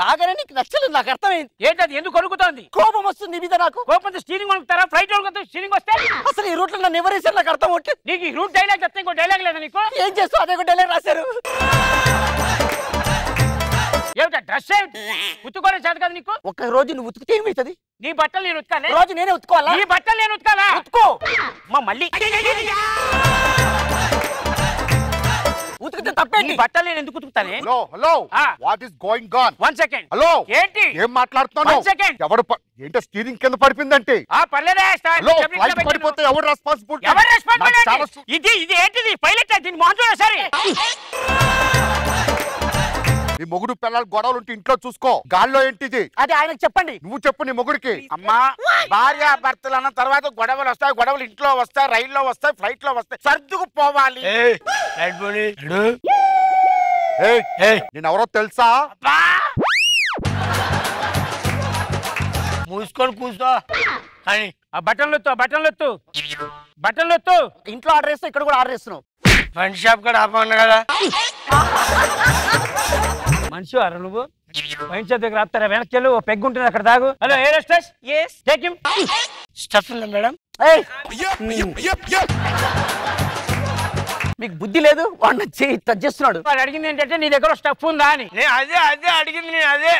రాగానే నీకు నచ్చలేదు నాకు అర్థమైంది. ఏంటి అది ఎందుకు కొనుక్కుతోంది కోపం వస్తుంది మీద నాకు. కోపంతో స్టీరింగ్ కొనుక్కుతారా ఫ్లైట్ కొనుక్కుతా స్టీరింగ్ వస్తే? అసలు ఈ రూట్లో నన్ను ఎవరేసారు నాకు అర్థం అవట్లేదు నీకు ఈ రూట్ డైలాగ్ చెప్తే ఇంకో డైలాగ్ లేదా నీకు? ఏం చేస్తావు? అదే కూడా డైలాగ్ రాశారు. ఏమిటా డ్రెస్ ఏమిటి? ఉత్తుకోవడం చేత కదా నీకు? ఒక రోజు నువ్వు ఉతికితే ఏమవుతుంది నీ బట్టలు నేను ఉతకాలి రోజు నేనే ఉతుకోవాలా నీ బట్టలు నేను ఉతకాలా? ఉతుకో అమ్మ మళ్ళీ. ఉతికితే తప్పేంటి? బట్టలు నేను ఎందుకు ఉతుకుతానే? Hello hello. What is going on one second hello. ఏంటి? ఏం మాట్లాడుతున్నావు One second. ఎవడు ఏంటో స్టీరింగ్ కింద పడిపోయిందంటే? ఆ పర్లేదే హలో ఫ్లైట్ పడిపోతే ఎవడు రెస్పాన్సిబిలిటీ ఎవరు రెస్పాన్సిబిలిటీ ఇది ఇది ఏంటిది? పైలట్ దీని మొహం చూడ సరే నీ మొగుడు పిల్లలు గొడవలు ఉంటే ఇంట్లో చూసుకో. గాల్లో ఏంటిది? అది ఆయనకు చెప్పండి. నువ్వు చెప్పు నీ మొగుడికి. అమ్మా భార్య భర్తలు అన్న తర్వాత గొడవలు వస్తాయి. గొడవలు ఇంట్లో వస్తాయి రైల్లో వస్తాయి ఫ్లైట్లో వస్తాయి సర్దుకు పోవాలి ఏయ్, నేను ఎవరో తెలుసా? మూసుకొని కూర్చో. కానీ ఆ బటన్లు ఎత్తు ఆ బటన్లు ఎత్తు. బటన్లు ఎత్తు. ఇంట్లో ఆర్డర్ చేస్తే ఇక్కడ కూడా ఆర్డర్ చేస్తున్నావు ఫ్రెండ్ షాప్ కూడా ఆపమన్నా కదా? మనిషి అర నువ్వు? వైన్ దగ్గర ఆపుతారా వెనక్కి వెళ్ళు ఓ పెగ్ ఉంటుంది అక్కడ తాగు. Hello a rests take him stuff ఉందా మేడం? మీకు బుద్ధి లేదు? వాడిని చేస్తున్నాడు. వాడు అడిగింది ఏంటంటే నీ దగ్గర స్టఫ్ ఉందా? అని. అదే అదే అడిగింది నేను అదే.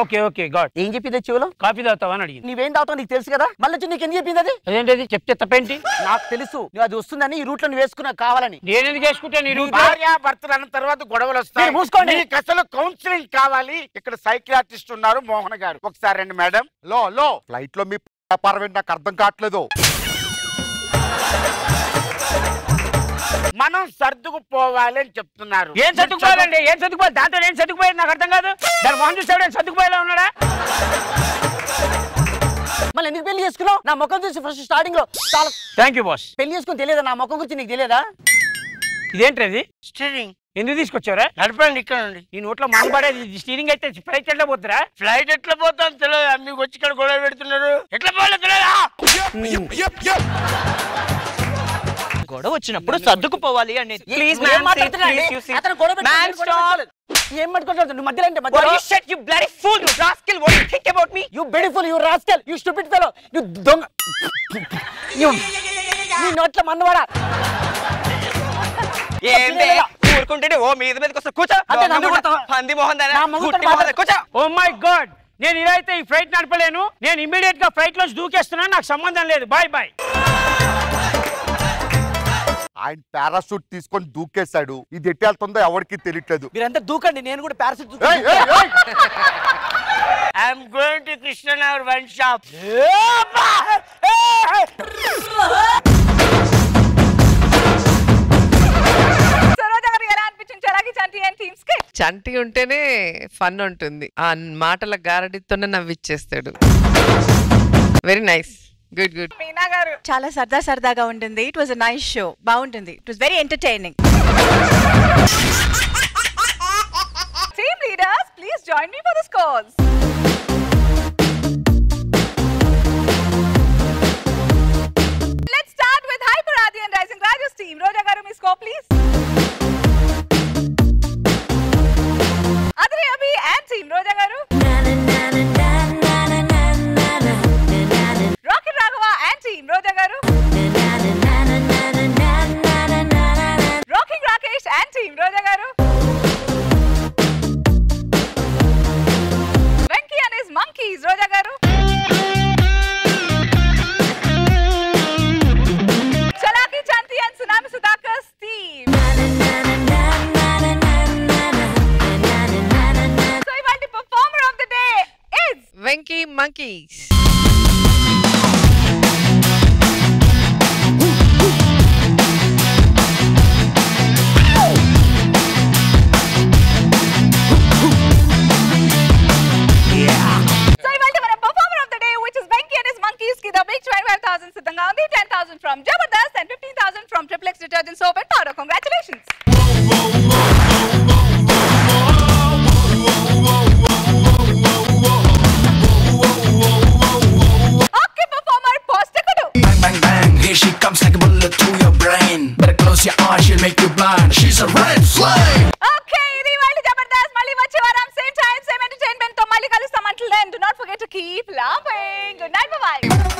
ఓకే ఓకే గాడ్ ఏం చెప్పింది చెవులో? కాఫీ తాగుతావా అని అడిగింది. నీవేం తాగుతావు నీకు తెలుసు కదా? మళ్ళీ నీకు ఎందుకు చెప్పింది అది? అదేంటది? చెప్తే తప్పేంటి? నాకు తెలుసు. నువ్వు అది వస్తుందని ఈ రూట్లో నువ్వు వేసుకున్నా కావాలని. నేను ఎందుకు రూట్ భార్య భర్తలు అన్న తర్వాత గొడవలు వస్తాయి. మూసుకోండి. నీకు అసలు కౌన్సిలింగ్ కావాలి. ఇక్కడ సైకియాట్రిస్ట్ ఉన్నారు మోహన్ గారు. ఒకసారి రండి మేడం. లో లో. ఫ్లైట్లో మీ వ్యాపారం ఏంటి? నాకు అర్థం కావట్లేదు. మనం సర్దుకు పోవాలి అని చెప్తున్నారు ఏం సర్దుకుపోయాలండి ఏం సర్దుకుపోయాలి దాంట్లో ఏం సర్దుకుపోయేది నాకు అర్థం కాదు. దాని మొహం చూసాడు సర్దుకుపోయేలా ఉన్నాడా? మళ్ళీ ఎందుకు పెళ్ళి చేసుకున్నావు? నా ముఖం చూసి ఫస్ట్ స్టార్టింగ్లో చాలా థ్యాంక్ యూ బాస్ పెళ్ళి చేసుకుని తెలియదా? నా ముఖం గురించి నీకు తెలియదా? ఇదేంటి అది? స్టీరింగ్ ఎందుకు తీసుకొచ్చారా నడపండి ఇక్కడ నుండి. ఈ నోట్లో మానబడేది స్టీరింగ్ అయితే ఫ్లైట్ ఎట్లా పోతురా ఫ్లైట్ ఎట్లా పోతాను తెలియదు. మీకు వచ్చి ఇక్కడ గొడవ పెడుతున్నారు. ఎట్లా పోలే తెలియదా? గొడవ వచ్చినప్పుడు సర్దుకుపోవాలి అనేది ప్లీజ్ నువ్వు ఏం నువ్వు మధ్యలో అంటే దొంగ నీ నోట్ల మన్నవాడా ఏంటి ఊరుకుంటే ఓ మీద మీదకి వస్తా కూర్చో. అంటే నన్ను కొడతావా? పంది మోహన్? కూర్చో. ఓ మై గాడ్ నేను ఇలా అయితే ఈ ఫ్లైట్ నడపలేను. నేను ఇమీడియట్గా ఫ్లైట్లో దూకేస్తున్నాను నాకు సంబంధం లేదు. బాయ్ బాయ్ ఆయన పారాషూట్ తీసుకొని దూకేశాడు. ఇది ఎట్టి వెళ్తుందో ఎవరికి తెలియట్లేదు. మీరంతా దూకండి నేను కూడా ఏయ్! I'm going to Krishnanagar one shop Chanti ఉంటేనే ఫన్ ఉంటుంది. ఆ మాటల గారడితోనే నవ్విచ్చేస్తాడు. Very nice good good Meena గారు చాలా సరదా సరదాగా ఉంటుంది. It was a nice show బాగుంటుంది. It was very entertaining team leaders please join me for the scores let's start with hyper Aadi and rising Rajas team Roja గారు మీ score please Adhire Abhi and team Roja గారు aunty Raghava Roja గారు. Rocking Rakesh aunty team Roja గారు. Venky and monkeys Roja గారు. Chalaki Chanti and tsunami Sudhakar team Venky monkeys. ki the big 25,000 Siddhanga on the 10,000 from Jabardast and 15,000 from Triplex Detergent Soap and Powder. Congratulations. Okay, performer, pause the. Bang, bang, bang. Here she comes like a bullet through your brain. Better close your eyes, she'll make you blind. She's a red. Okay. Kamali Kalu Samantal then. Do not forget to keep laughing. Good night, bye-bye.